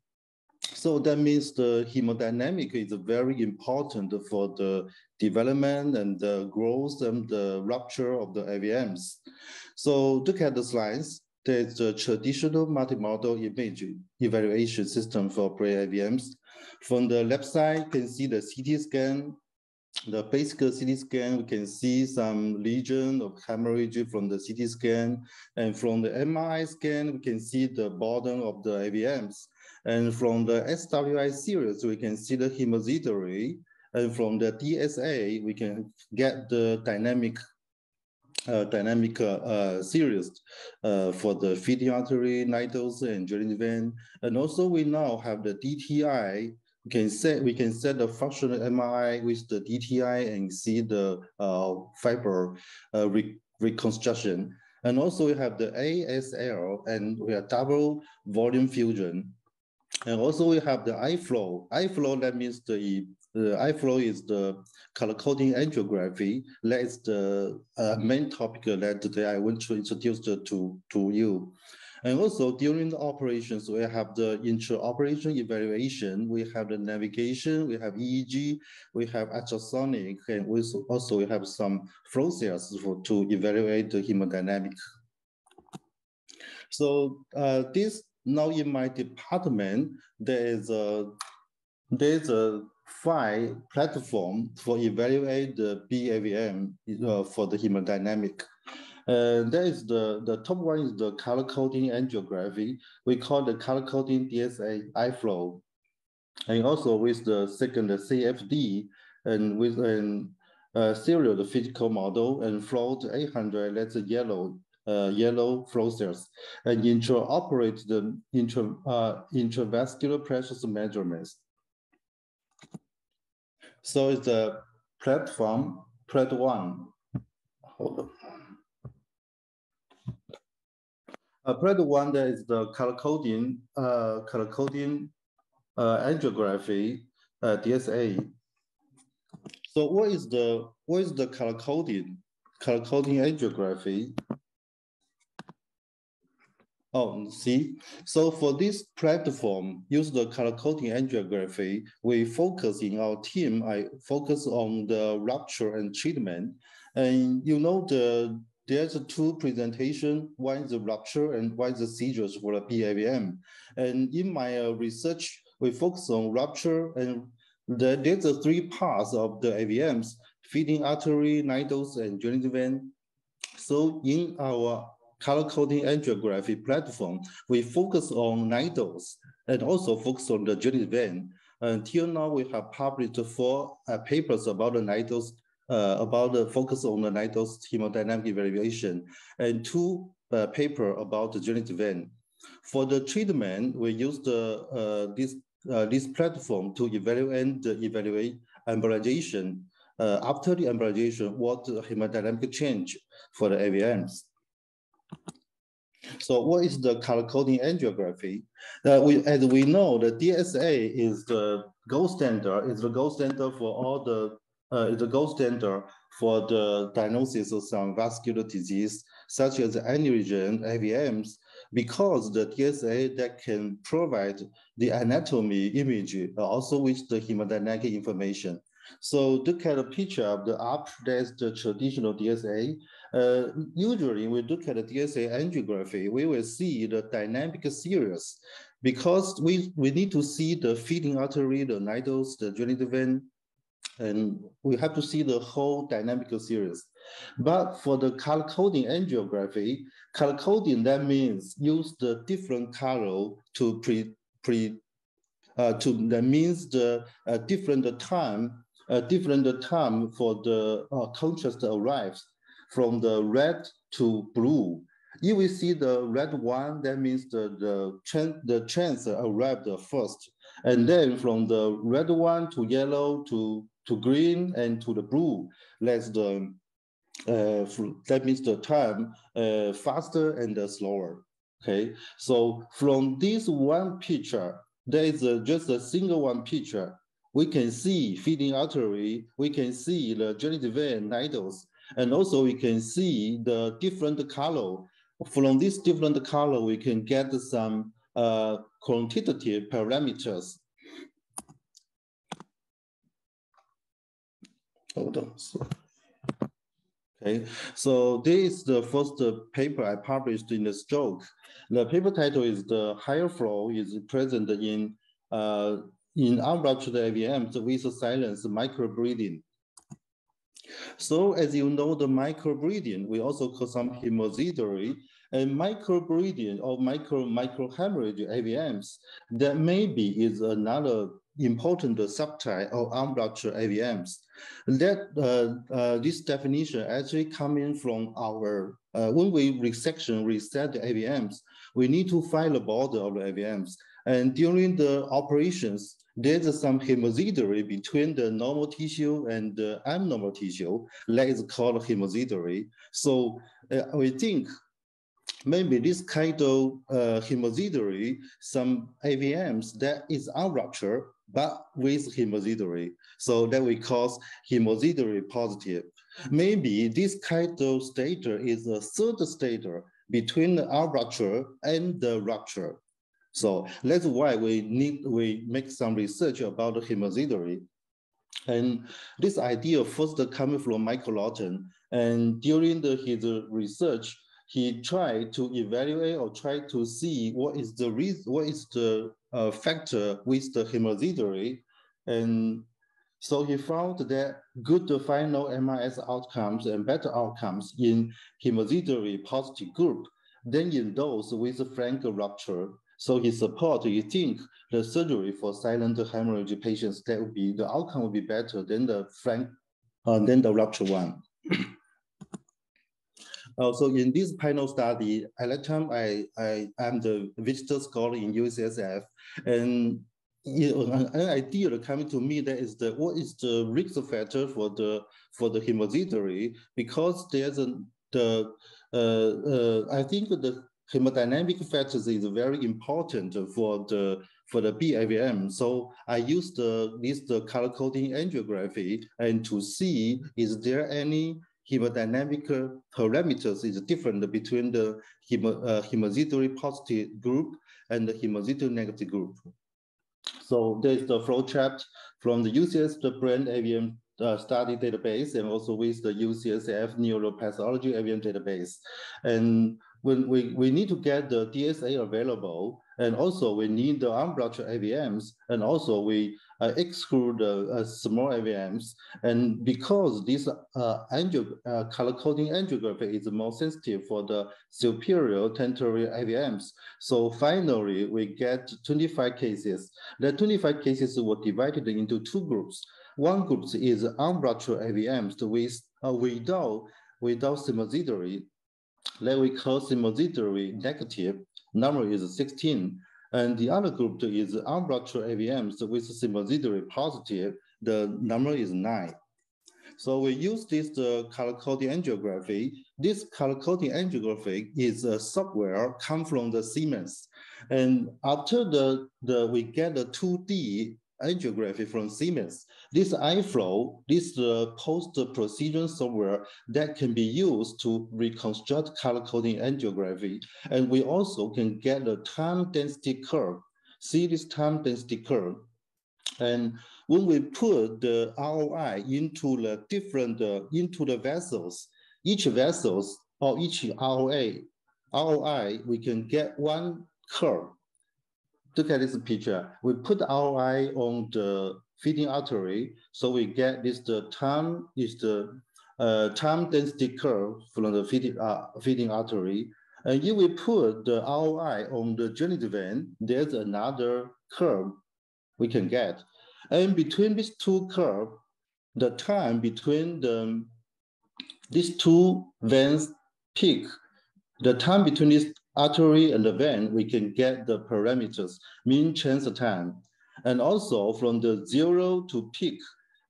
So that means the hemodynamic is very important for the development and the growth and the rupture of the AVMs. So look at the slides there's a traditional multimodal image evaluation system for pre-AVMs. From the left side, you can see the CT scan. The basic CT scan, we can see some lesion of hemorrhage from the CT scan. And from the MRI scan, we can see the bottom of the AVMs. And from the SWI series, we can see the hemosidery. And from the DSA, we can get the dynamic uh, dynamic uh, series uh, for the feeding artery, needles, and draining vein. And also we now have the DTI. We can set we can set the functional MRI with the DTI and see the uh, fiber uh, re reconstruction. And also we have the ASL and we have double volume fusion. And also we have the iFlow. iFlow, that means the the iFlow is the color coding angiography. That is the uh, main topic that today I want to introduce to, to you. And also during the operations, we have the intra-operation evaluation, we have the navigation, we have EEG, we have ultrasonic, and we also we have some flow cells for, to evaluate the hemodynamic. So uh, this now in my department, there is a there's a five platform for evaluate the BAVM uh, for the hemodynamic. Uh, that is the, the top one is the color coding angiography. We call the color coding DSA iFlow. And also with the second the CFD and with an uh, serial the physical model and FLOW 800, that's a yellow uh, yellow flow cells and intraoperate the intra, uh, intravascular pressure measurements. So it's the platform, plat one. Hold on. Uh, plat one that is the color coding, uh, color coding uh, angiography, uh, DSA. So what is the what is the color coding, color coding angiography? Oh, see, so for this platform, use the color coding angiography, we focus in our team, I focus on the rupture and treatment. And you know, the there's two presentation, one is the rupture and one is the seizures for the BAVM. And in my uh, research, we focus on rupture and the, there's a three parts of the AVMs, feeding artery, nidals, and draining vein. So in our color coding angiography platform, we focus on nidals and also focus on the draining vein. Until now, we have published four uh, papers about the nidals, uh, about the focus on the nidals hemodynamic evaluation, and two uh, paper about the draining vein. For the treatment, we use the, uh, this, uh, this platform to evaluate the evaluate embolization. Uh, after the embolization, what the hemodynamic change for the AVMs. [laughs] So what is the color coding angiography? Uh, we, as we know, the DSA is the gold standard, is the gold standard for all the, uh, is the gold standard for the diagnosis of some vascular disease, such as aneurysm, AVMs, because the DSA that can provide the anatomy image, uh, also with the hemodynamic information. So look at the picture of the up, that's the traditional DSA, uh, usually, we look at the DSA angiography, we will see the dynamic series because we, we need to see the feeding artery, the nidals, the draining vein, and we have to see the whole dynamic series. But for the color coding angiography, color coding, that means use the different color to pre, pre uh, to, that means the uh, different time, uh, different time for the uh, contrast arrives from the red to blue. If we see the red one, that means the, the, trend, the trends arrived first. And then from the red one to yellow to, to green and to the blue, that's the, uh, that means the time uh, faster and slower. Okay, so from this one picture, there is a, just a single one picture. We can see feeding artery, we can see the draining vein nidals, and also we can see the different color. From this different color, we can get some uh, quantitative parameters. Hold on. Okay, so this is the first paper I published in the stroke. The paper title is the higher flow is present in uh, in unruptured AVMs with silence microbleeding. So as you know, the microbleeding, we also call some hemosidery, and microbleeding or micro microhemorrhage AVMs, that maybe is another important subtype of unruptured AVMs. That uh, uh, this definition actually coming from our uh, when we resection reset the AVMs, we need to find the border of the AVMs. And during the operations, there's some hemosidery between the normal tissue and the abnormal tissue that is called hemosidery. So uh, we think maybe this kind of uh, hemosidery, some AVMs that is unruptured, but with hemosidery. So that we call hemosidery positive. Maybe this kind of stator is a third stator between the unrupture and the rupture. So that's why we need, we make some research about hemosidery. And this idea first coming from Michael Lawton. And during the, his research, he tried to evaluate or try to see what is the reason, what is the uh, factor with the hemosidery. And So he found that good final MRS outcomes and better outcomes in hemosidery positive group than in those with frank rupture. So he support, he think the surgery for silent hemorrhage patients, that would be, the outcome would be better than the frank, uh, than the rupture one. Also, [clears throat] uh, in this panel study, at that time, I, I am the visitor scholar in UCSF, and you know, an idea coming to me that is the what is the risk factor for the for the hemosidery because there's a the uh, uh, I think the hemodynamic factors is very important for the for the BAVM. So I used the this the color coding angiography and to see is there any hemodynamic parameters is different between the hemo, uh, positive group and the hemosidery negative group. So there's the flow chart from the UCS, the brain AVM uh, study database, and also with the UCSF neuropathology AVM database. And when we, we need to get the DSA available, and also we need the unblotched AVMs, and also we uh, exclude uh, small AVMs. And because this uh, uh, color coding angiography is more sensitive for the supratentorial AVMs, so finally we get 25 cases. The 25 cases were divided into two groups. One group is unblotched AVMs with, uh, without, without hemosidery, that we call hemosidery negative, number is 16. And the other group is unblotched AVMs with hemosidery positive. The number is nine. So we use this uh, color coding angiography. This color coding angiography is a software come from the Siemens. And after the, the we get the 2D angiography from Siemens. This iFlow, this uh, post-precision software that can be used to reconstruct color coding angiography. And we also can get a time density curve. See this time density curve. And when we put the ROI into the different, uh, into the vessels, each vessels or each ROA, ROI, we can get one curve look at this picture. We put ROI on the feeding artery, so we get this the time is the uh, time density curve from the feeding, uh, feeding artery. And if we put the ROI on the genital vein, there's another curve we can get. And between these two curves, the time between the, these two veins peak, the time between these artery and the vein, we can get the parameters, mean transit time. And also from the zero to peak,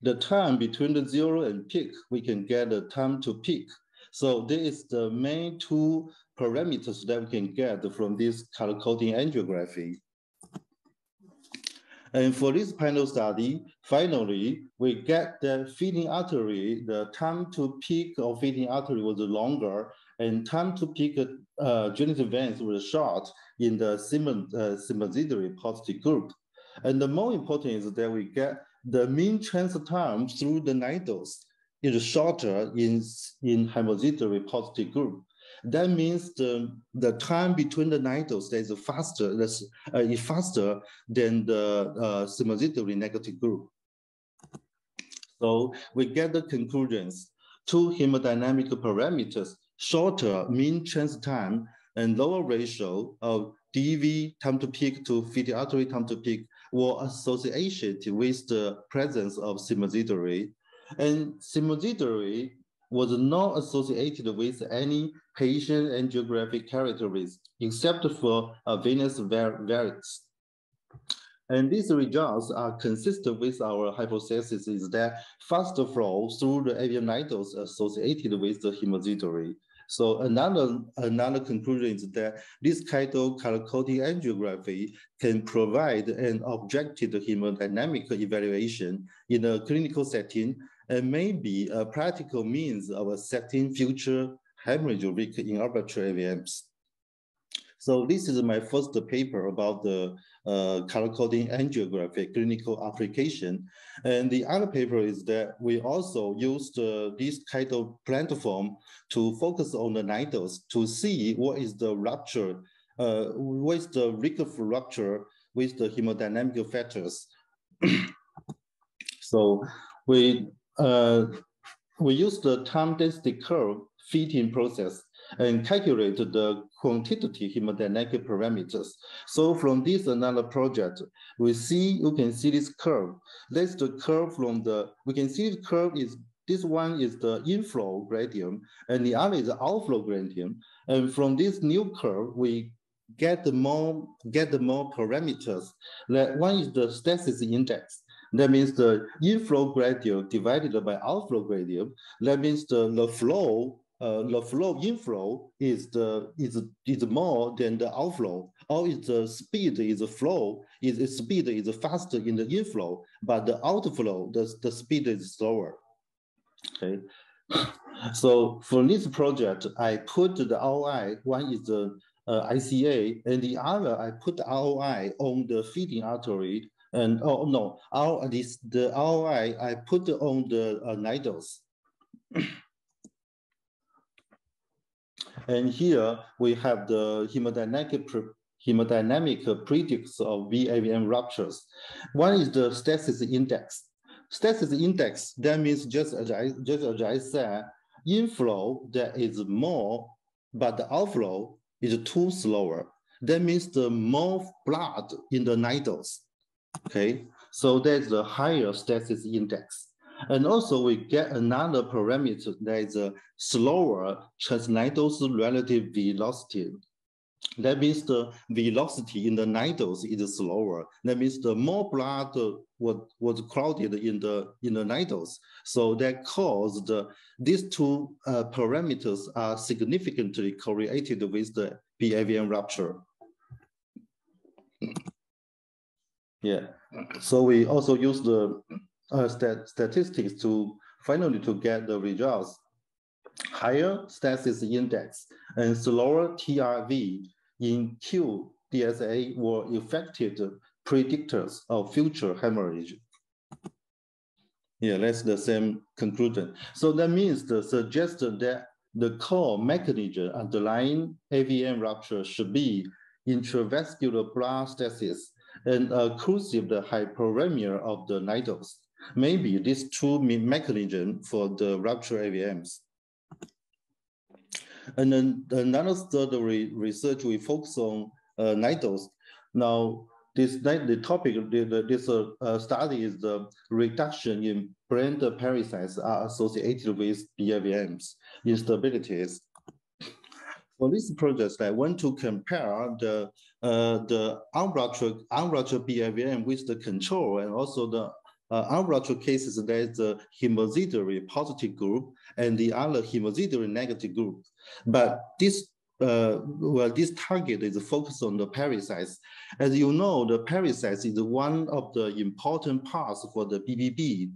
the time between the zero and peak, we can get the time to peak. So this is the main two parameters that we can get from this color coding angiography. And for this panel study, finally, we get the feeding artery, the time to peak of feeding artery was longer and time to peak uh, genital events was short in the hemosidery uh, positive group. And the more important is that we get the mean transit time through the needles is shorter in, in hemosidery positive group. That means the, the time between the needles is faster, that's, uh, is faster than the uh, negative group. So we get the conclusions. Two hemodynamic parameters shorter mean transit time and lower ratio of DV time to peak to artery time to peak were associated with the presence of hemosidery. And hemosidery was not associated with any patient angiographic characteristics except for a venous varix. And these results are consistent with our hypothesis is that faster flow through the avian needles associated with the hemosidery. So another, another conclusion is that this kind of coding angiography can provide an objective hemodynamic evaluation in a clinical setting and may be a practical means of assessing future hemorrhage risk in AVMs. So this is my first paper about the color coding angiography clinical application. And the other paper is that we also used uh, this kind of platform to focus on the needles to see what is the rupture, uh, what is the risk of rupture with the hemodynamic factors. [clears throat] So we uh, we use the time density curve fitting process and calculate the quantitative hemodynamic parameters. So from this another project, we see, you can see this curve. That's the curve from the, we can see the curve is, this one is the inflow gradient and the other is the outflow gradient. And from this new curve, we get the more, get the more parameters. That one is the stasis index. That means the inflow gradient divided by outflow gradient. That means the, the flow uh, the flow inflow is the is is more than the outflow, or is the speed is the flow is speed is faster in the inflow, but the outflow the, the speed is slower. Okay, [coughs] so for this project, I put the ROI. One is the uh, ICA, and the other I put ROI on the feeding artery. And oh no, our this the ROI I put on the uh, needles. [coughs] And here we have the hemodynamic, hemodynamic predicts of BAVM ruptures. One is the stasis index. Stasis index, that means just as I, just as I said, inflow there is more, but the outflow is too slower. That means the more blood in the needles. Okay, so that's the higher stasis index. And also we get another parameter that is a slower transnidals relative velocity. That means the velocity in the needles is slower. That means the more blood was, was crowded in the in the needles. So that caused these two uh, parameters are significantly correlated with the BAVM rupture. Yeah. So we also use the uh, stat statistics to finally to get the results. Higher stasis index and slower TRV in QDSA were effective predictors of future hemorrhage. Yeah, that's the same conclusion. So that means the suggestion that the core mechanism underlying AVM rupture should be intravascular blood stasis and occlusive hyperemia of the needles maybe these two mechanism for the rupture AVMs. And then another study research, we focus on uh, needles. Now, this the topic, this uh, study is the reduction in brain pericytes are associated with BAVMs instabilities. For this project, I want to compare the uh, the unruptured unruptured BAVM with the control and also the uh, unruptured cases, there's a hemosiderate positive group and the other hemosiderate negative group. But this uh, well, this target is focused on the pericytes. As you know, the pericytes is one of the important parts for the BBB.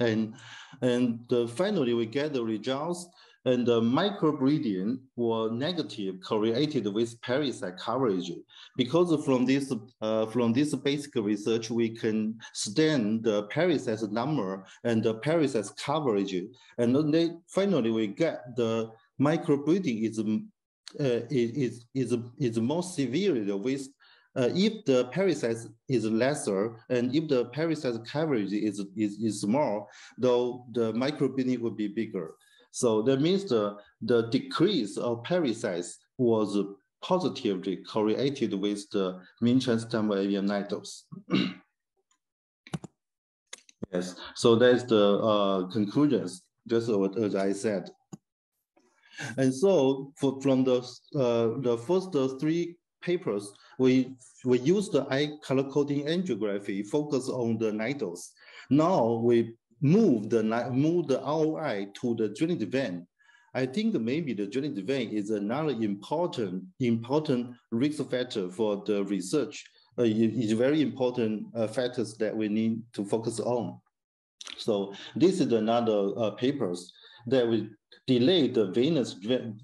And, and uh, finally, we get the results and the microbreeding were negative correlated with pericyte coverage. Because from this, uh, from this basic research, we can stand the pericyte number and the pericyte coverage. And then finally we get the microbreeding is, uh, is, is, is more severe with uh, if the pericyte is lesser and if the pericyte coverage is, is, is small, though the microbreeding would be bigger. So that means the, the decrease of pericytes was positively correlated with the mean transdermal AVM needles. yes, so that's the uh, conclusions, just what as I said. And so for, from the, uh, the first three papers, we, we use the eye color coding angiography focus on the needles. Now we move the move the ROI to the drainage vein, I think maybe the drainage vein is another important important risk factor for the research. Uh, it's very important uh, factors that we need to focus on. So this is another uh, papers that will delay the venous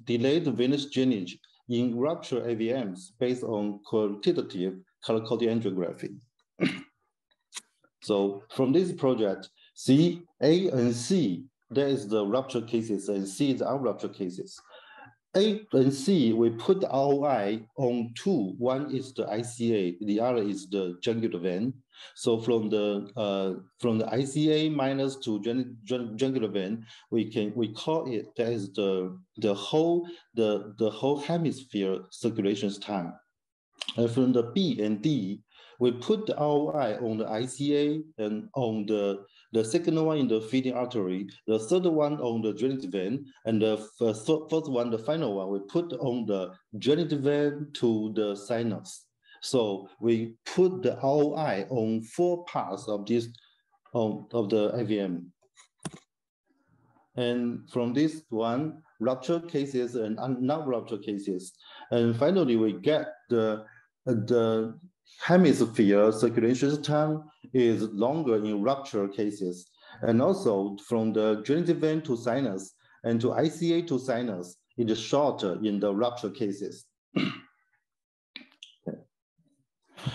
delay the venous drainage in rupture AVMs based on qualitative color angiography. [clears throat] so from this project, C, A, and C, that is the rupture cases, and C is the unruptured cases. A and C, we put ROI on two. One is the ICA, the other is the jugular vein. So from the uh, from the ICA minus to jugular vein, we can we call it that is the the whole the the whole hemisphere circulation time. And from the B and D, we put the ROI on the ICA and on the the second one in the feeding artery, the third one on the drainage vein, and the first one, the final one, we put on the drainage vein to the sinus. So we put the ROI on four parts of this um, of the AVM. And from this one, rupture cases and non-rupture cases. And finally, we get the, the hemisphere circulation time is longer in rupture cases. And also from the drainage vein to sinus and to ICA to sinus, it is shorter in the rupture cases. [clears throat]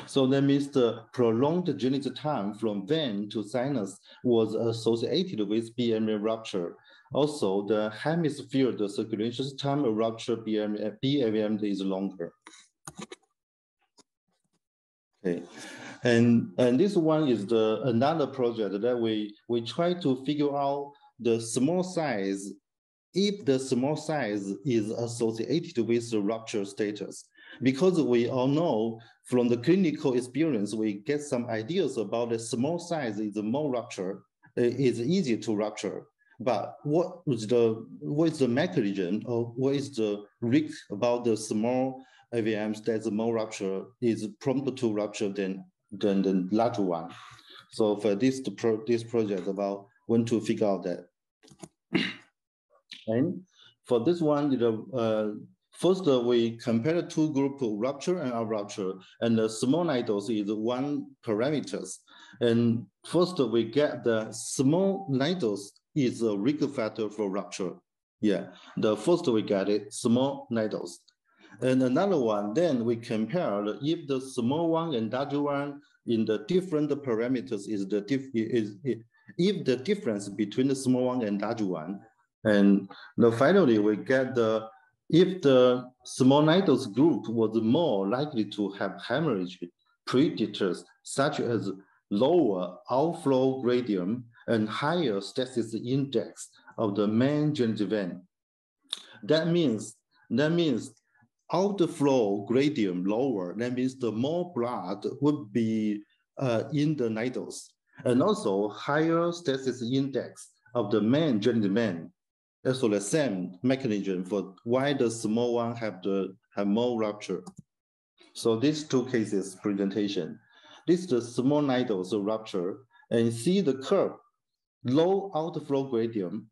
So that means the prolonged drainage time from vein to sinus was associated with BMA rupture. Also, the hemisphere the circulation time of rupture BMA, BAVM is longer. Okay. And, and this one is the another project that we, we try to figure out the small size, if the small size is associated with the rupture status. Because we all know from the clinical experience, we get some ideas about the small size is more rupture, eh, is easier to rupture. But what is the what is the mechanism or what is the risk about the small AVMs that's more rupture is prompt to rupture than than the larger one. So for this pro, this project about when to figure out that. and for this one, the uh, first uh, we compare two group rupture and rupture, and the small nidus is one parameters. And first we get the small nidus is a risk factor for rupture. Yeah, the first we get it small nidus. And another one, then we compare if the small one and larger one in the different parameters is the diff is if the difference between the small one and large one, and now finally we get the if the small nidus group was more likely to have hemorrhage predators such as lower outflow gradient and higher stasis index of the main drainage vein. That means that means outflow gradient lower, that means the more blood would be uh, in the nidus, and also higher stasis index of the main drainage vein. So the same mechanism for why the small one have the have more rupture. So these two cases presentation. This is the small nidus rupture, and see the curve, low outflow gradient.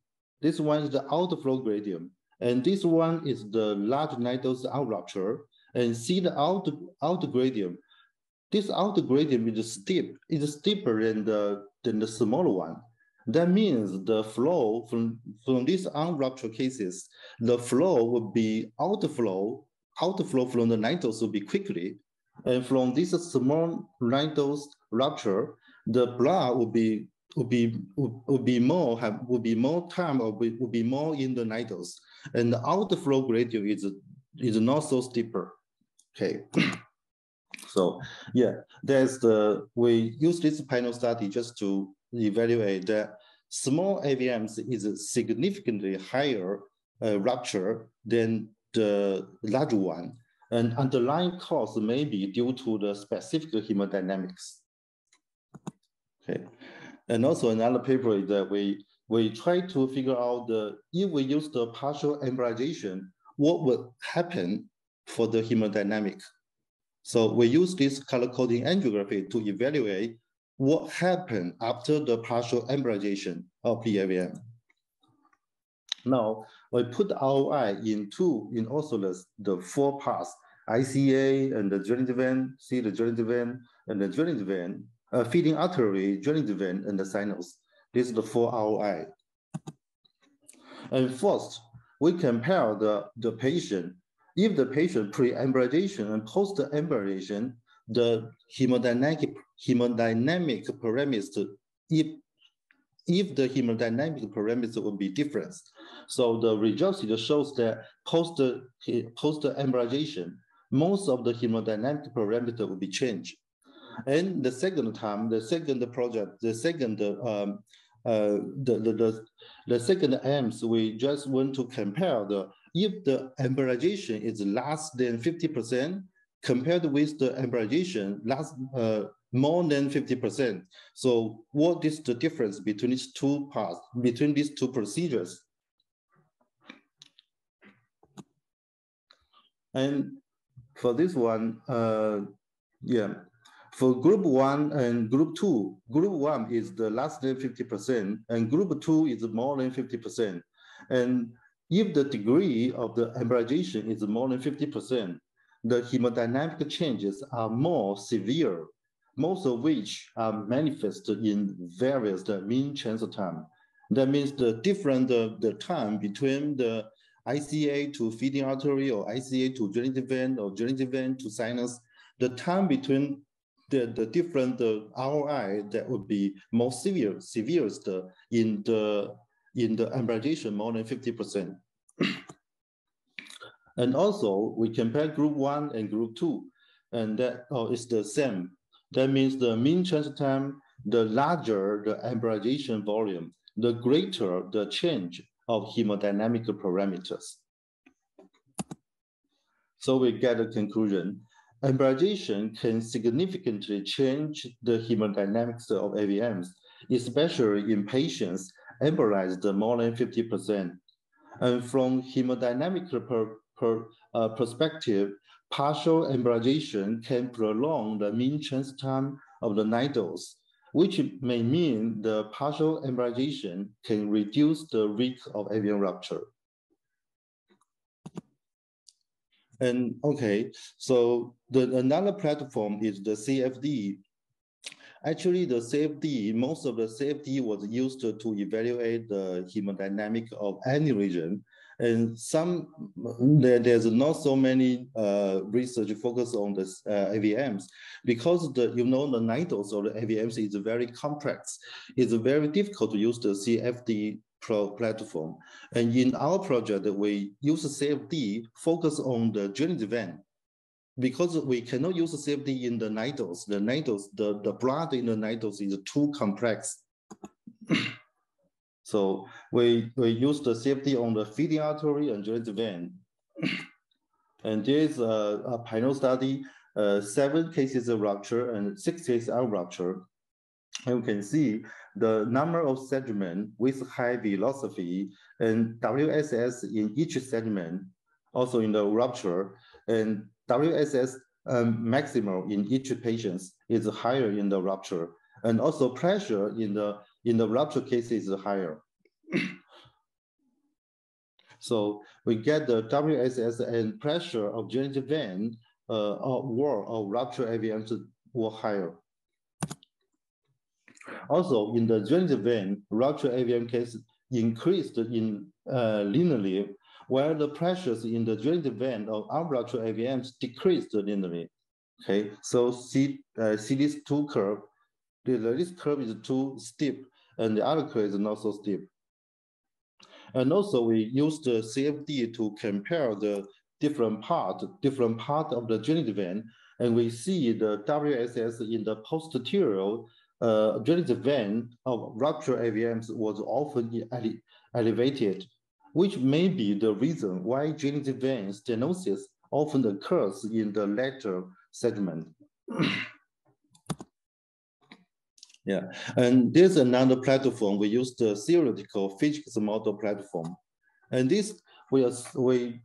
This one is the outflow gradient. And this one is the large nidus out rupture. And see the out, out gradient. This out gradient is steep, is steeper than the, than the smaller one. That means the flow from, from these unruptured cases, the flow would be outflow, outflow from the nidus would be quickly. And from this small nidus rupture, the blood would be would be would, be more have would be more time or would be more in the nidus and the outflow gradient is, is not so steeper. Okay. [clears throat] so yeah, there's the, we use this panel study just to evaluate that small AVMs is significantly higher uh, rupture than the large one. And underlying cause may be due to the specific hemodynamics. Okay. And also another paper is that we we try to figure out the, if we use the partial embolization, what would happen for the hemodynamic. So we use this color coding angiography to evaluate what happened after the partial embolization of BAVM. Now, we put ROI into in also the, the four parts, ICA and the drainage vein, see the drainage vein and the drainage vein, uh, feeding artery, drainage vein, and the sinus. This is the four ROI. And first, we compare the, the patient. If the patient pre-embolization and post-embolization, the hemodynamic, hemodynamic parameters, if if the hemodynamic parameter would be different. So the results shows that post, post embolization, most of the hemodynamic parameter will be changed. And the second time, the second project, the second um, uh, the, the, the, the second aims, we just want to compare the if the embolization is less than 50% compared with the embolization less uh, more than 50%. So what is the difference between these two parts, between these two procedures? And for this one, uh, yeah, for group one and group two, group one is the less than 50%, and group two is more than 50%. And if the degree of the embolization is more than 50%, the hemodynamic changes are more severe, most of which are manifested in various the mean transit time. That means the different uh, the time between the ICA to feeding artery or ICA to genital vein or genital vein to sinus, the time between the, the different uh, ROI that would be most severe, severest in the in the embolization more than 50%. [clears throat] and also we compare group one and group two, and that oh, it's the same. That means the mean transit time, the larger the embolization volume, the greater the change of hemodynamic parameters. So we get a conclusion. Embolization can significantly change the hemodynamics of AVMs, especially in patients embolized more than 50%. And from hemodynamic per, per, uh, perspective, partial embolization can prolong the mean transit time of the nidus which may mean the partial embolization can reduce the risk of AVM rupture. And okay, so the another platform is the CFD. Actually, the CFD, most of the CFD was used to evaluate the hemodynamic of any region and some there, there's not so many uh, research focus on this uh, AVMs because the you know the nidus or the AVMs is very complex. It's very difficult to use the CFD pro platform. And in our project, we use CFD focus on the genital vein because we cannot use CFD in the nidus. The nidus, the, the blood in the nidus is too complex. [coughs] So we, we use the CFD on the feeding artery and genital vein. [coughs] and there is a, a panel study, uh, seven cases of rupture and six cases of rupture. And you can see the number of segments with high velocity and WSS in each segment, also in the rupture, and WSS um, maximum in each patient is higher in the rupture, and also pressure in the in the rupture case is higher. [coughs] so we get the WSS and pressure of genital vein uh, or wall or rupture AVMs were higher. Also, in the genital vein, rupture AVM case increased in uh, linearly, while the pressures in the genital vein of unruptured AVMs decreased linearly. Okay, so see, uh, see this two curve. This curve is too steep, and the other curve is not so steep. And also we use the CFD to compare the different part, different part of the genital vein, and we see the WSS in the posterior uh, genital vein of rupture AVMs was often ele elevated, which may be the reason why genital vein stenosis often occurs in the later segment. [coughs] Yeah, and there's another platform. We use the theoretical physics model platform, and this we we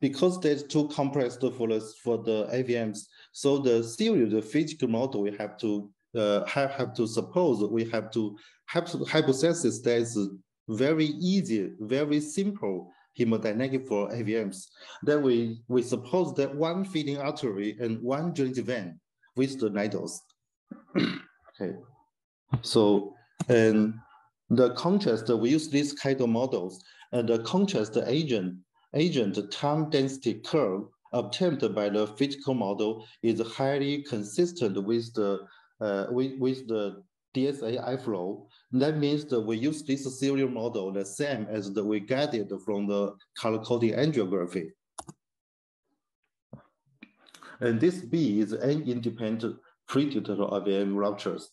because that's too compressed for us for the AVMs. So the theory, the physical model, we have to uh, have, have to suppose we have to have to hypothesis that is very easy, very simple hemodynamic for AVMs. Then we we suppose that one feeding artery and one genital vein with the nidus. [coughs] okay. So, and the contrast, we use these kind of models, and the contrast agent, agent time density curve obtained by the physical model is highly consistent with the uh, with, with the DSA flow. That means that we use this serial model the same as the we get it from the color coding angiography. And this B is an independent predictor of AVM ruptures,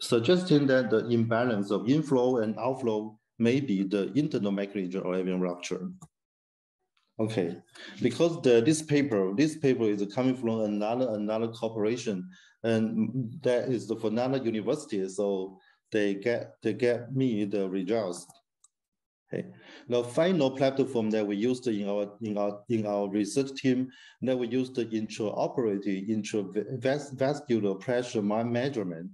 suggesting that the imbalance of inflow and outflow may be the internal mechanism of AVM rupture. Okay, because the, this paper, this paper is coming from another another corporation, and that is the another university. So they get they get me the results. Okay. The final platform that we used in our in our in our research team that we used the intraoperative intravascular pressure measurement.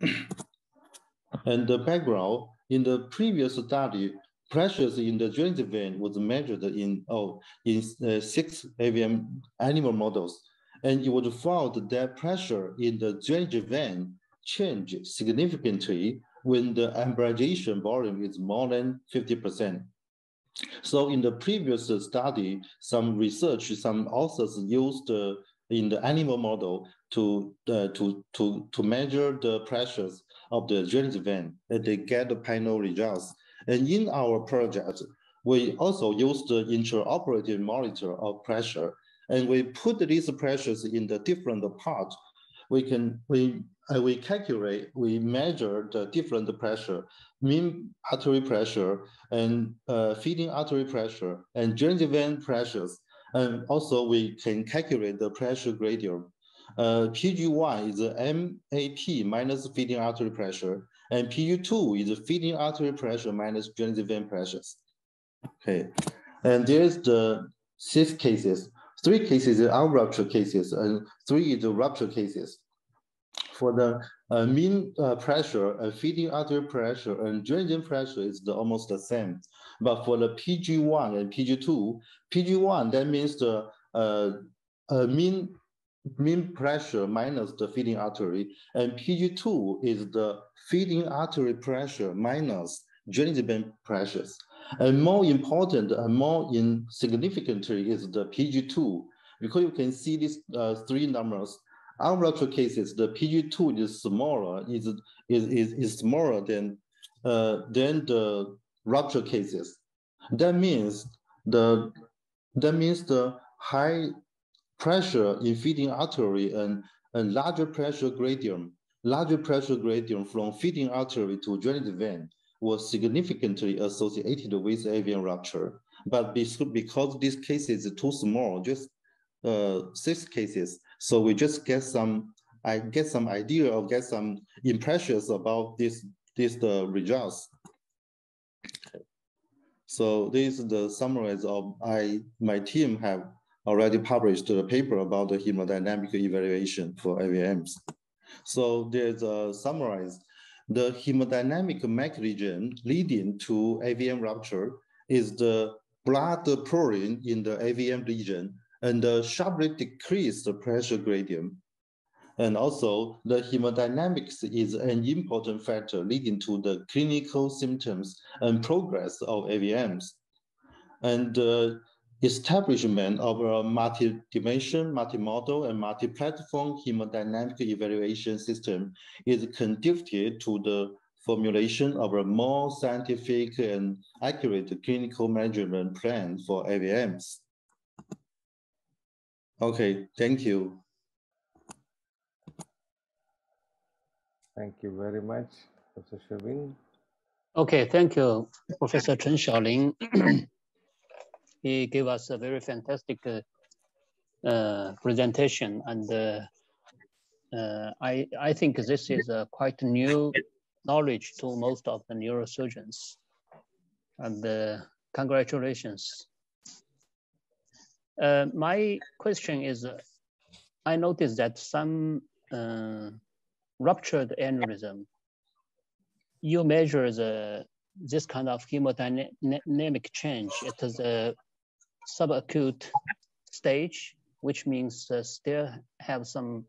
[coughs] and the background in the previous study, pressures in the drainage vein was measured in oh in uh, six AVM animal models, and it was found that pressure in the drainage vein changed significantly when the embolization volume is more than 50%. So in the previous study, some research, some authors used uh, in the animal model to, uh, to, to, to measure the pressures of the drainage vein, and they get the panel results. And in our project, we also used the intraoperative monitor of pressure, and we put these pressures in the different parts. We can we uh, we calculate, we measure the different pressure, mean artery pressure and uh, feeding artery pressure and drainage vein pressures. And also we can calculate the pressure gradient. Uh, PG1 is MAP minus feeding artery pressure, and PG2 is feeding artery pressure minus drainage vein pressures. Okay, and there's the six cases. Three cases are rupture cases, and three is the rupture cases for the uh, mean uh, pressure, uh, feeding artery pressure and drainage pressure is the, almost the same. But for the PG1 and PG2, PG1, that means the uh, uh, mean, mean pressure minus the feeding artery, and PG2 is the feeding artery pressure minus drainage vein pressures. And more important and more insignificantly is the PG2, because you can see these uh, three numbers rupture cases, the PG2 is smaller, is, is, is, is smaller than, uh, than the rupture cases. That means the that means the high pressure in feeding artery and, and larger pressure gradient, larger pressure gradient from feeding artery to drainage vein was significantly associated with AVM rupture. But because this case is too small, just uh, six cases, so we just get some, I get some idea or get some impressions about this, this the results. So this is the summary of I, my team have already published a paper about the hemodynamic evaluation for AVMs. So there's a summarize. The hemodynamic mechanism leading to AVM rupture is the blood pouring in the AVM region and uh, sharply decrease the pressure gradient. And also the hemodynamics is an important factor leading to the clinical symptoms and progress of AVMs. And the establishment of a multi-dimension, multi-model, and multi-platform hemodynamic evaluation system is conducive to the formulation of a more scientific and accurate clinical management plan for AVMs. Okay, thank you. Thank you very much, Professor Sherwin. Okay, thank you, Professor Chen Xiaolin. [clears throat] he gave us a very fantastic uh, uh, presentation, and uh, I, I think this is a quite new knowledge to most of the neurosurgeons. And congratulations. Uh, my question is, uh, I noticed that some uh, ruptured aneurysm, you measure the this kind of hemodynamic change. At the subacute stage, which means uh, still have some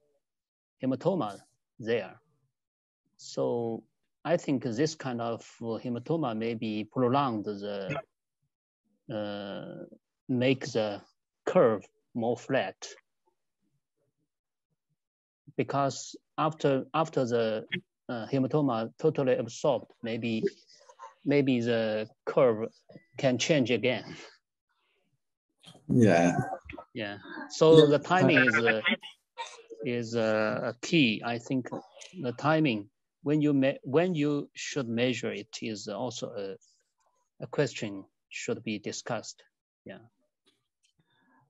hematoma there. So I think this kind of hematoma may be prolonged the uh, make the curve more flat because after after the uh, hematoma totally absorbed, maybe maybe the curve can change again. Yeah. Yeah. So the timing is uh, is uh, a key. I think the timing when you when you should measure it is also a, a question should be discussed. Yeah.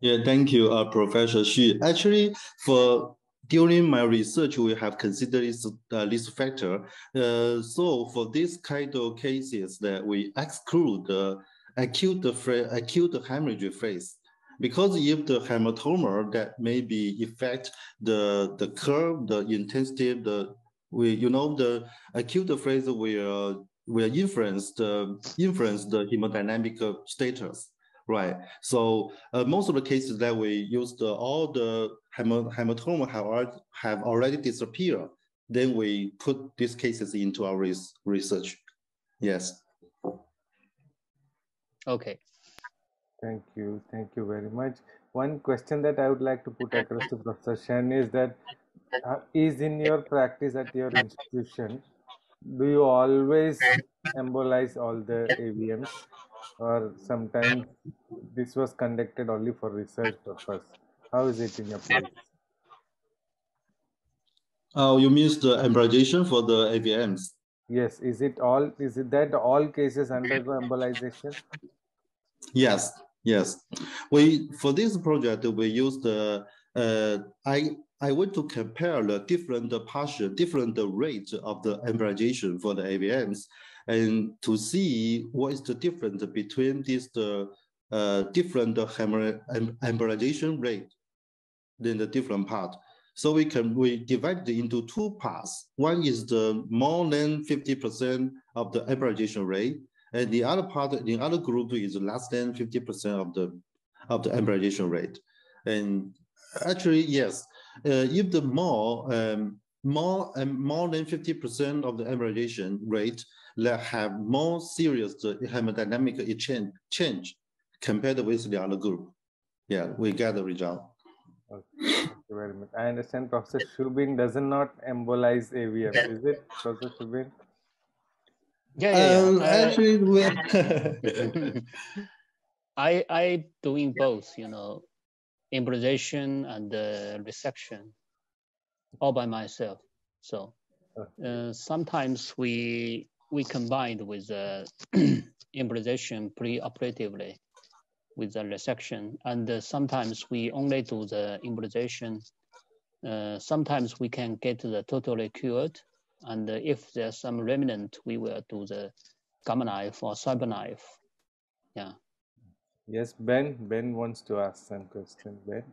Yeah, thank you, uh, Professor Xu. Actually, for during my research, we have considered this, uh, this factor. Uh, so for this kind of cases that we exclude the acute, acute hemorrhage phase, because if the hematoma that maybe affect the, the curve, the intensity, the we you know the acute phase will will influence the influence the hemodynamic status right? So uh, most of the cases that we used, all the hematoma have, have already disappeared. Then we put these cases into our res research. Yes. Okay. Thank you. Thank you very much. One question that I would like to put across to Professor Shen is that uh, is in your practice at your institution, do you always embolize all the AVMs or sometimes this was conducted only for research purpose? How is it in your practice? Oh, you mean the embolization for the AVMs? Yes. Is it all? Is it that all cases undergo embolization? Yes. Yes. We for this project we used the uh, I I want to compare the different partial, different rate of the embolization for the AVMs and to see what is the difference between these the uh, different embolization rate in the different part. So we can we divide it into two parts. One is the more than 50% of the embolization rate, and the other part, the other group is less than 50% of the of the embolization rate. And actually, yes, uh, if the more um, more um, more than 50% of the embolization rate that have more serious hemodynamic change, change compared with the other group. Yeah, we get the result. Okay, thank you very much. I understand Professor Xu Bin does not embolize AVM, is it, Professor Xu Bin? Yeah, yeah, yeah. Um, actually, [laughs] [laughs] I I doing both, you know, embolization and uh, resection all by myself. So uh, sometimes we we combined with uh, [clears throat] embolization pre-operatively with the resection, and uh, sometimes we only do the embolization. Uh, sometimes we can get the totally cured, and if there's some remnant, we will do the gamma knife or cyber knife. Yeah. Yes, Ben. Ben wants to ask some question. Ben.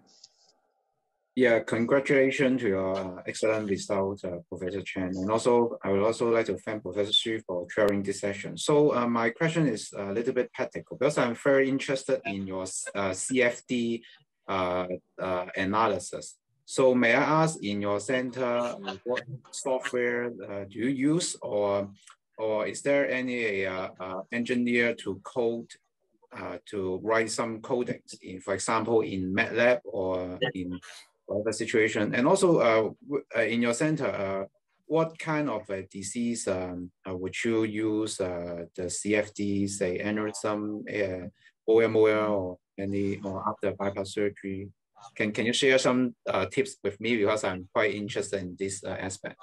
Yeah, congratulations to your uh, excellent results, uh, Professor Chen. And also, I would also like to thank Professor Xu for chairing this session. So uh, my question is a little bit technical because I'm very interested in your uh, CFD uh, uh, analysis. So may I ask in your center, what software do you use or, or is there any engineer to code to write some codings in, for example, in MATLAB or in the situation? And also uh, uh, in your center, uh, what kind of a disease um, uh, would you use uh, the CFD, say aneurysm, uh, OMOL, or any or after bypass surgery? Can can you share some uh, tips with me because I'm quite interested in this uh, aspect?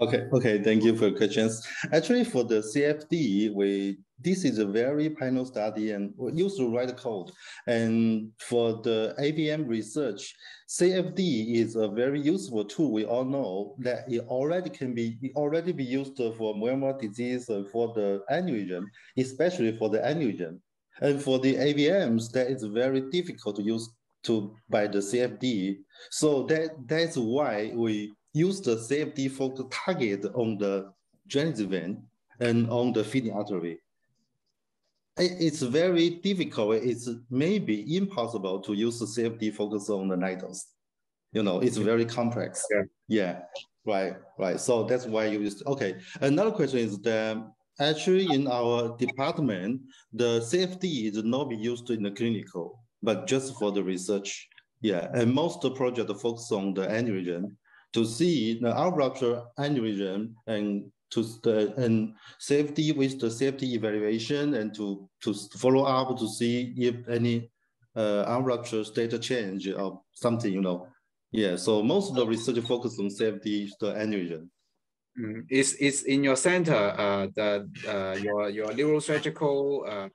Okay, okay, thank you for your questions. Actually, for the CFD, we this is a very pioneer study and we used to write code. And for the AVM research, CFD is a very useful tool. We all know that it already can be already be used for moyamoya disease and for the aneurysm, especially for the aneurysm. And for the AVMs, that is very difficult to use to by the CFD. So that that's why we use the CFD the target on the drainage vein and on the feeding artery. It's very difficult. It's maybe impossible to use the CFD focus on the nidus. You know, it's very complex. Yeah. yeah. Right. Right. So that's why you use. Okay. Another question is that actually in our department, the CFD is not be used in the clinical, but just for the research. Yeah. And most of the project focus on the aneurysm to see the rupture aneurysm and to the and safety with the safety evaluation and to to follow up to see if any uh, rupture state change or something, you know. Yeah, so most of the research focus on safety, the aneurysm. Mm. Is is in your center uh, the uh, your your neurosurgical uh,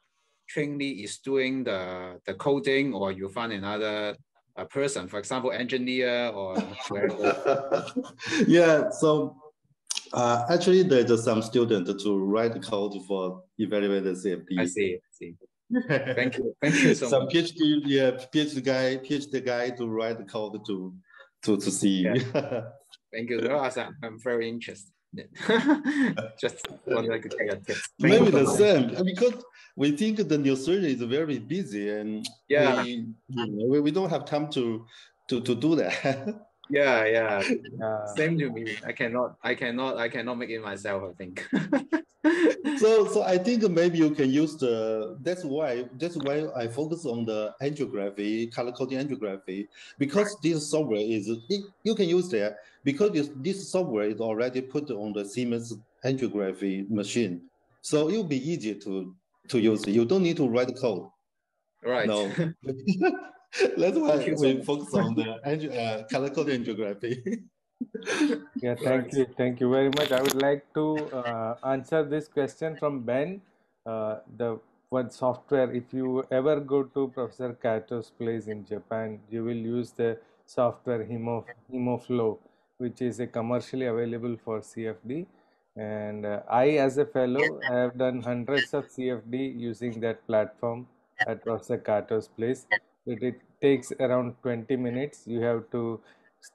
trainee is doing the the coding, or you find another a person, for example, engineer or [laughs] yeah. So uh, actually, there's some student to write code for evaluated safety. I see. I see. Thank you. Thank you so [laughs] some much. PhD, yeah, PhD guy, PhD guy to write the code to to to see. Yeah. [laughs] Thank you. I'm very interested. [laughs] Just wanted to get a tip. Maybe the same uh, because we think the neurosurgeon is very busy and yeah, we, we, we don't have time to to to do that. [laughs] yeah, yeah, Same to me. I cannot, I cannot, I cannot make it myself. I think. [laughs] so, so I think maybe you can use the. That's why. That's why I focus on the angiography, color coding angiography, because this software is you can use that because this, this software is already put on the Siemens angiography machine, so it will be easy to to use. You don't need to write code. Right. No. [laughs] That's why we focus on the uh, color code angiography. [laughs] yeah, thank you. Thank you very much. I would like to uh, answer this question from Ben. Uh, the one software, if you ever go to Professor Kato's place in Japan, you will use the software Hemo, HemoFlow, which is a commercially available for CFD. And uh, I, as a fellow, have done hundreds of CFD using that platform at Professor Kato's place. It, it takes around 20 minutes. You have to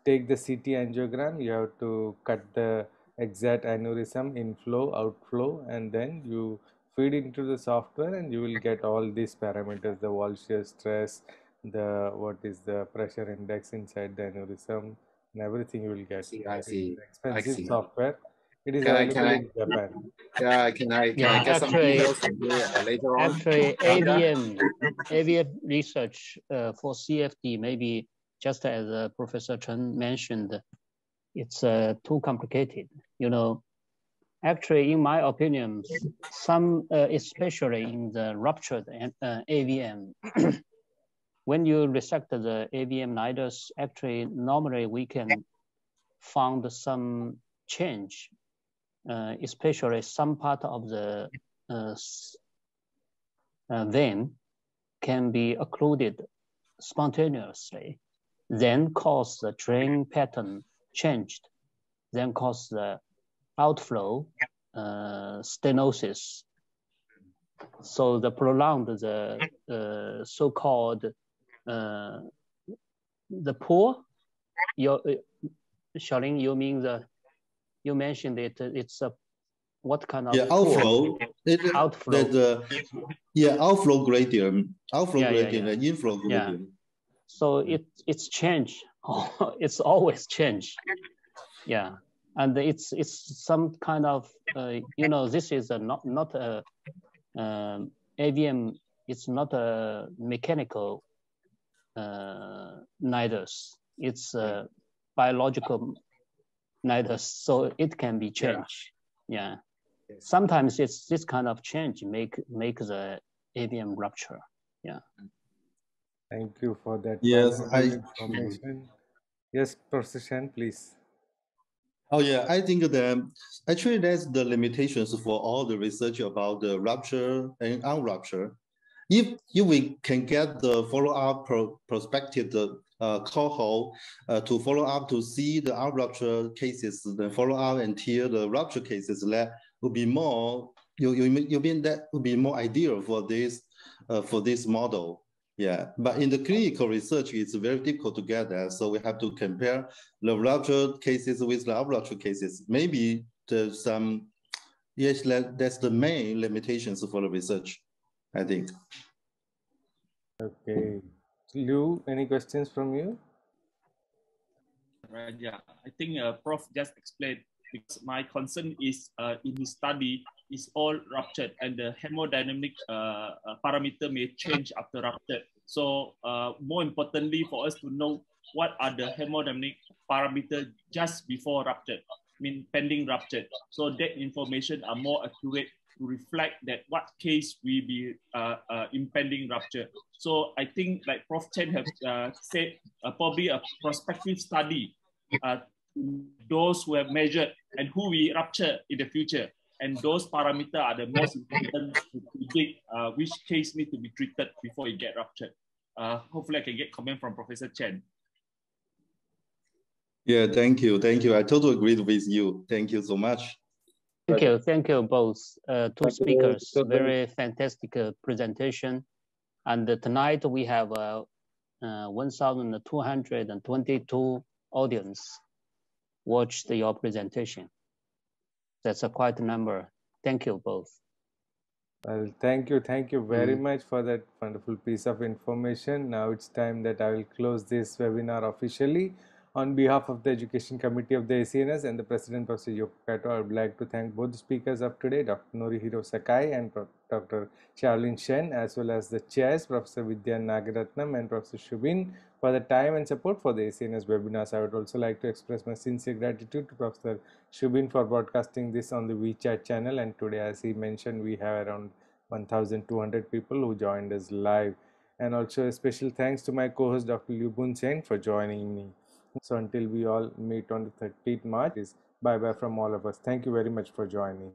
take the CT angiogram, you have to cut the exact aneurysm inflow, outflow, and then you feed into the software and you will get all these parameters, the wall shear stress, the what is the pressure index inside the aneurysm and everything you will get. I see, I see. expensive I see. software. It is Can I- can I- in Japan. Yeah, can I can Yeah, I get some actually- details from uh, later on? Actually, Yeah. AVM, AVM research uh, for CFD, maybe just as uh, Professor Chen mentioned, it's uh, too complicated. You know, actually, in my opinion, some, uh, especially in the ruptured uh, AVM, when you resect the AVM nidus, actually, normally we can find some change, uh, especially some part of the uh, uh, vein can be occluded spontaneously, then cause the drain pattern changed, then cause the outflow uh, stenosis. So the prolonged the uh, so-called uh, the poor, your uh, Xiaolin, you mean the you mentioned it. It's a what kind of Yeah, outflow. It, Outflow. The, yeah, outflow gradient, outflow Yeah, yeah, gradient, yeah. and inflow Yeah. so it it's change [laughs] it's always change yeah and it's it's some kind of uh, you know this is a not not a um, avm it's not a mechanical uh, Uh, nidus it's uh, a biological nidus so it can be changed yeah, Yes. sometimes it's this kind of change make make the avm rupture Yeah. Thank you for that. Yes, I- Yes, Professor please. Oh yeah, I think that actually that's the limitations for all the research about the rupture and unrupture. If if we can get the follow-up pro prospective uh, cohort uh, to follow up to see the rupture cases, then follow up until the rupture cases, that would be more you you you mean that would be more ideal for this uh, for this model. Yeah, but in the clinical research, it's very difficult to get that. So we have to compare the rupture cases with the unrupture cases. Maybe there's some, yes, that, that's the main limitations for the research, I think. Okay. Liu, any questions from you? Right, yeah, I think uh, Prof just explained because my concern is uh, in his study is all ruptured and the hemodynamic uh, uh, parameter may change after rupture. So uh, more importantly for us to know what are the hemodynamic parameters just before rupture, I mean pending rupture. So that information are more accurate to reflect that what case will be uh, uh, impending rupture. So I think like Prof. Chen has uh, said, uh, probably a prospective study, uh, those who have measured and who we rupture in the future. And those parameters are the most important to predict uh, which case need to be treated before it get ruptured. Uh, hopefully I can get comment from Professor Chen. Yeah, thank you. Thank you. I totally agree with you. Thank you so much. Thank you. Thank you both uh, two speakers. Very fantastic uh, presentation. And tonight we have uh, uh 1,222 audience watched your presentation. That's a quite a number. Thank you both. Well, thank you. Thank you very mm. much for that wonderful piece of information. Now it's time that I will close this webinar officially. On behalf of the Education Committee of the ACNS and the President Professor Yoko Kato, I would like to thank both speakers of today, Dr. Norihiro Sakai and Dr. Xiaolin Chen, as well as the chairs, Professor Vidya Nagaratnam and Professor Xu Bin, for the time and support for the ACNS webinars. I would also like to express my sincere gratitude to Professor Xu Bin for broadcasting this on the WeChat channel. And today, as he mentioned, we have around 1,200 people who joined us live. And also a special thanks to my co-host Dr. Liu Sen for joining me. So until we all meet on the 13th March, is bye bye from all of us. Thank you very much for joining.